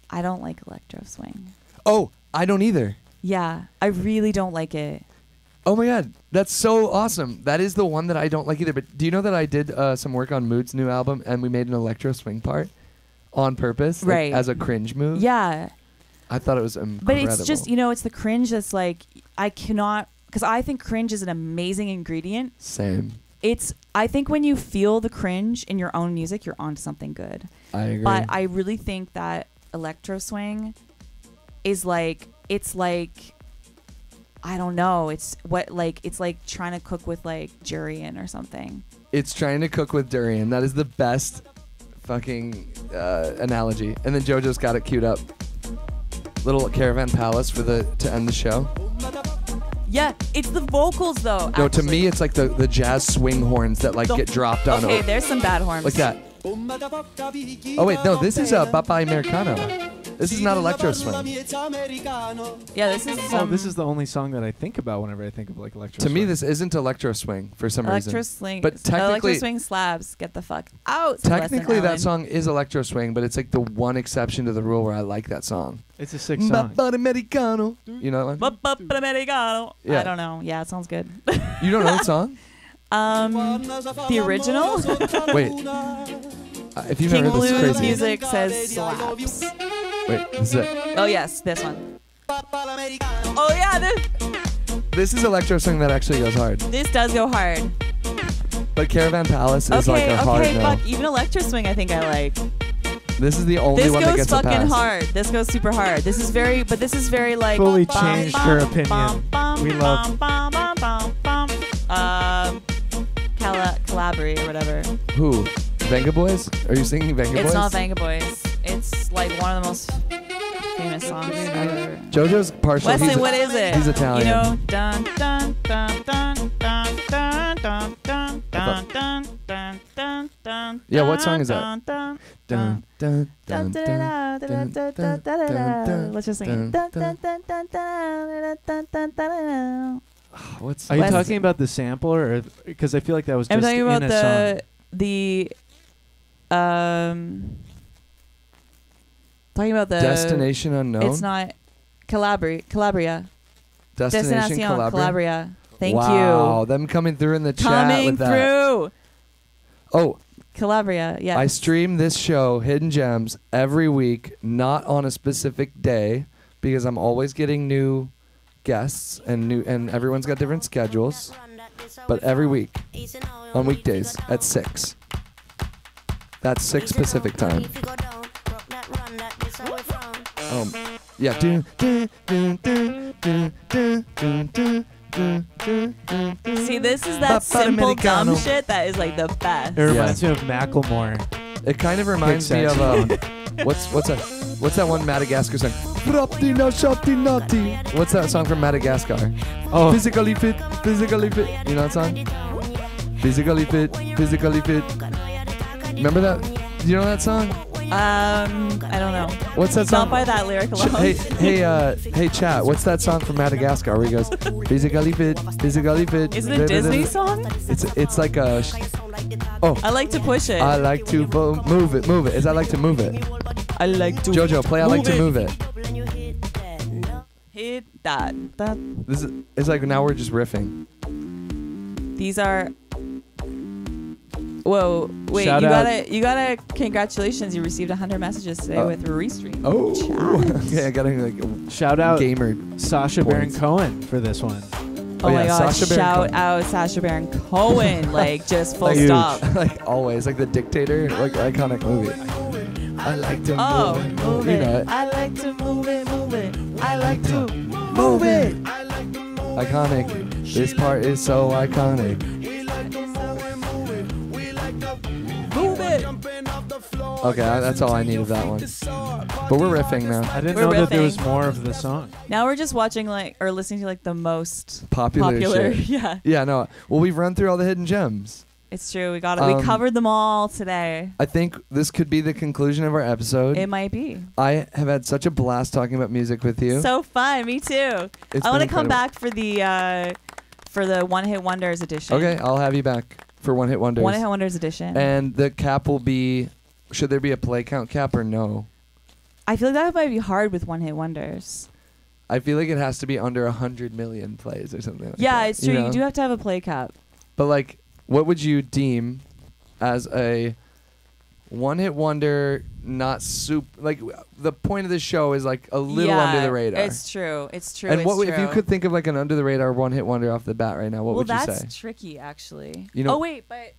I don't like electro swing. Oh, I don't either. Yeah, I really don't like it. Oh my god, that's so awesome. That is the one that I don't like either. But do you know that I did uh, some work on Mood's new album and we made an electro swing part on purpose, like, Right. as a cringe move? Yeah, I thought it was incredible. but it's just you know, it's the cringe that's like I cannot because I think cringe is an amazing ingredient. same. It's I think when you feel the cringe in your own music, you're onto something good. I agree. But I really think that electro swing is like it's like I don't know. It's what like it's like trying to cook with like durian or something. it's trying to cook with durian. That is the best fucking uh, analogy. And then JoJo's got it queued up. Little caravan palace for the to end the show. Yeah, it's the vocals though. No, to me it's like the, the jazz swing horns that like The- get dropped on Okay, o- there's some bad horns. like that. Oh wait, no, this is a uh, Papa Americano. This is not electro swing. Yeah, this is Oh, this is the only song that I think about whenever I think of like electro. Swing. To me, this isn't electro swing for some electro reason. Electro swing. But technically, electro technically- swing slabs. Get the fuck out. said Wes and Technically, that song is electro swing, but it's like the one exception to the rule where I like that song. it's a sick song. Papa Americano. You know that one? Bup, bup, bup, americano. Yeah. I don't know. Yeah, it sounds good. You don't know that *laughs* song? Um, the original. *laughs* Wait. Uh, if you've King never heard this, Blue is crazy. music says slaps. Wait, this is it. Oh yes, this one. Oh yeah, this, This is electro swing that actually goes hard. this does go hard. But Caravan Palace is like okay, a hard okay, no. fuck. Even electro swing, I think I like. This is the only This one that goes gets a fucking pass. hard. This goes super hard. This is very, but this is very like. Fully bum, changed bum, her opinion. bum, bum, We love- Cala- or whatever. Who? Venga Boys? Are you singing Venga Boys? It's not Venga Boys. It's like one of the most famous songs ever. JoJo's partial. Wesley, he's, what is it? He's Italian. You know, dun dun dun dun dun dun dun dun dun dun dun dun dun. Yeah, what song is that? Dun, dun, Dun, dun, dun, dun, dun, dun, dun, dun, dun, dun, dun, dun, dun, dun, Let's just sing dun, it. Dun, dun. dun, dun, dun, dun, dun, dun, dun. *sighs* What's Are you Wes- talking about the sampler, or because I feel like that was just I'm talking in about a the song. the um talking about the Destination Unknown? It's not Calabria. Calabria. Destination Calabria. Calabria. Thank wow, you. them coming through in the chat Coming with that. through. Oh, Calabria. Yeah. I stream this show, Hidden Gems, every week, not on a specific day, because I'm always getting new guests and new and everyone's got different schedules. But every week on weekdays at 6. That's 6 Pacific time. Um yeah, See, this is that simple dumb shit that is like the best. It reminds yeah. me of Macklemore. It kind of reminds me of um, what's what's a what's that one Madagascar song? Frapti na shopti naughty. What's that song from Madagascar? Oh, Physically fit, physically fit. You know that song? Physically fit, physically fit. Remember that? You know that song? Um, I don't know. What's that song? Not by that lyric alone. hey, hey, uh, hey, chat. What's that song from Madagascar where he goes, physically fit. Is it a Disney song? It's it's like a. Oh, I like to push it. I like to bo- move it, move it. Is I like to move it. I like to Jojo, play I like to Move move it. hit that. that. This is. It's like now we're just riffing. These are. Whoa! Wait, Shout you out- gotta, you gotta. Congratulations! You received 100 messages today Oh. with Restream. Oh, Chat. *laughs* okay. I gotta like shout out gamer. Sacha Baron. Cohen for this one. Oh, Oh, my yeah, god! Sacha Baron Shout Cohen. out Sacha Baron Cohen! *laughs* like just full Huge. stop. *laughs* like always, like the dictator, like iconic movie. I like to Oh, move it, move you it. know it. I like to move it, move it. I like to Move it. Iconic. This part is so iconic. It. Okay, that's all I need of that one. But we're riffing now. I didn't We're know that there was riffing. more of the song. Now we're just watching like or listening to like the most Popular, popular. shit. *laughs* yeah, Yeah, no. Well, we've run through all the hidden gems. it's true. We got it. Um, we covered them all today. I think this could be the conclusion of our episode. It might be I have had such a blast talking about music with you. so fun. Me too. It's I want to come incredible. back for the uh for the One Hit Wonders edition. Okay, I'll have you back for one hit wonders. One Hit Wonders edition. and the cap will be. Should there be a play count cap or no? I feel like that might be hard with One Hit Wonders. I feel like it has to be under a hundred million plays or something. Like yeah, that, it's true. You, know? do have to have a play cap. But like, what would you deem as a one-hit wonder? Not soup. Like the point of the show is like a little yeah, under the radar. It's true. It's true. and it's what would- if you could think of like an under the radar one-hit wonder off the bat right now? What well, would you say? Well, that's tricky, actually. You know- oh wait, but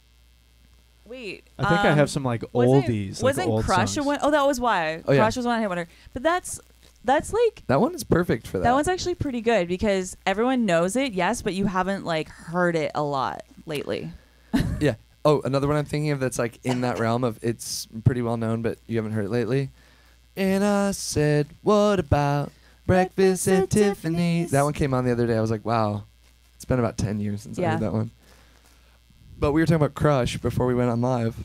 wait. I think I um, have some like wasn't- oldies. like Wasn't old Crush a songs. one? Oh, that was why. Oh, yeah. Crush was one hit wonder. But that's that's like That one is perfect for that. that one's actually pretty good because everyone knows it, yes, but you haven't like heard it a lot lately. yeah. *laughs* Oh, another one I'm thinking of that's like in that realm of it's pretty well known, but you haven't heard it lately. And I said, "What about breakfast at Tiffany's?" That one came on the other day. I was like, "Wow, it's been about ten years since I Yeah. heard that one." But we were talking about Crush before we went on live.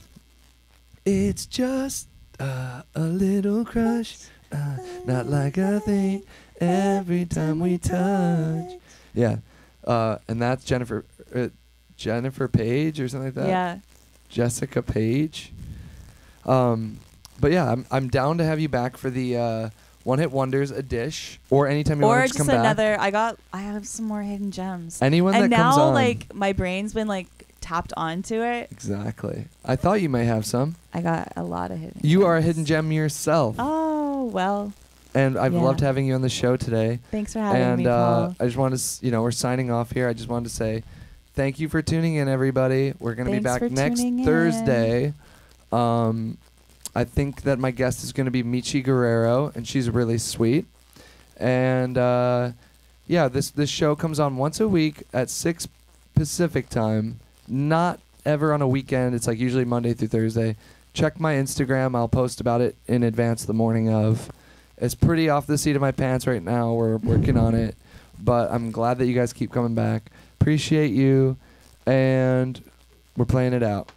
It's just uh, a little crush, uh, not like a thing. Every time we touch, yeah, uh, and that's Jennifer, uh, Jennifer Page or something like that. yeah. Jessica Page. Um, but yeah, I'm I'm down to have you back for the uh, One Hit Wonders a dish, or anytime you Or want to come back. Or just another. I got. I have some more hidden gems. Anyone and that now, comes on. like my brain's been like tapped onto it. exactly. I thought you may have some. I got a lot of hidden. You are a hidden gem yourself, Oh well. and I've yeah. loved having you on the show today. Thanks for having and me, uh, Paul. I just want to, s- you know, we're signing off here. I just wanted to say thank you for tuning in, everybody. We're gonna be back next in. Thursday. Um, I think that my guest is gonna be Michi Guerrero, and she's really sweet. And uh, yeah, this this show comes on once a week at six Pacific time. Not ever on a weekend. It's like usually Monday through Thursday. Check my Instagram. I'll post about it in advance the morning of. It's pretty off the seat of my pants right now. We're working on it, but I'm glad that you guys keep coming back. Appreciate you, and we're playing it out.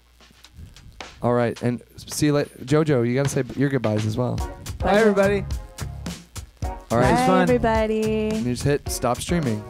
All right, and see you later, Jojo. You gotta say your goodbyes as well. Bye, everybody. All right, Bye, fun. everybody. and you just hit stop streaming.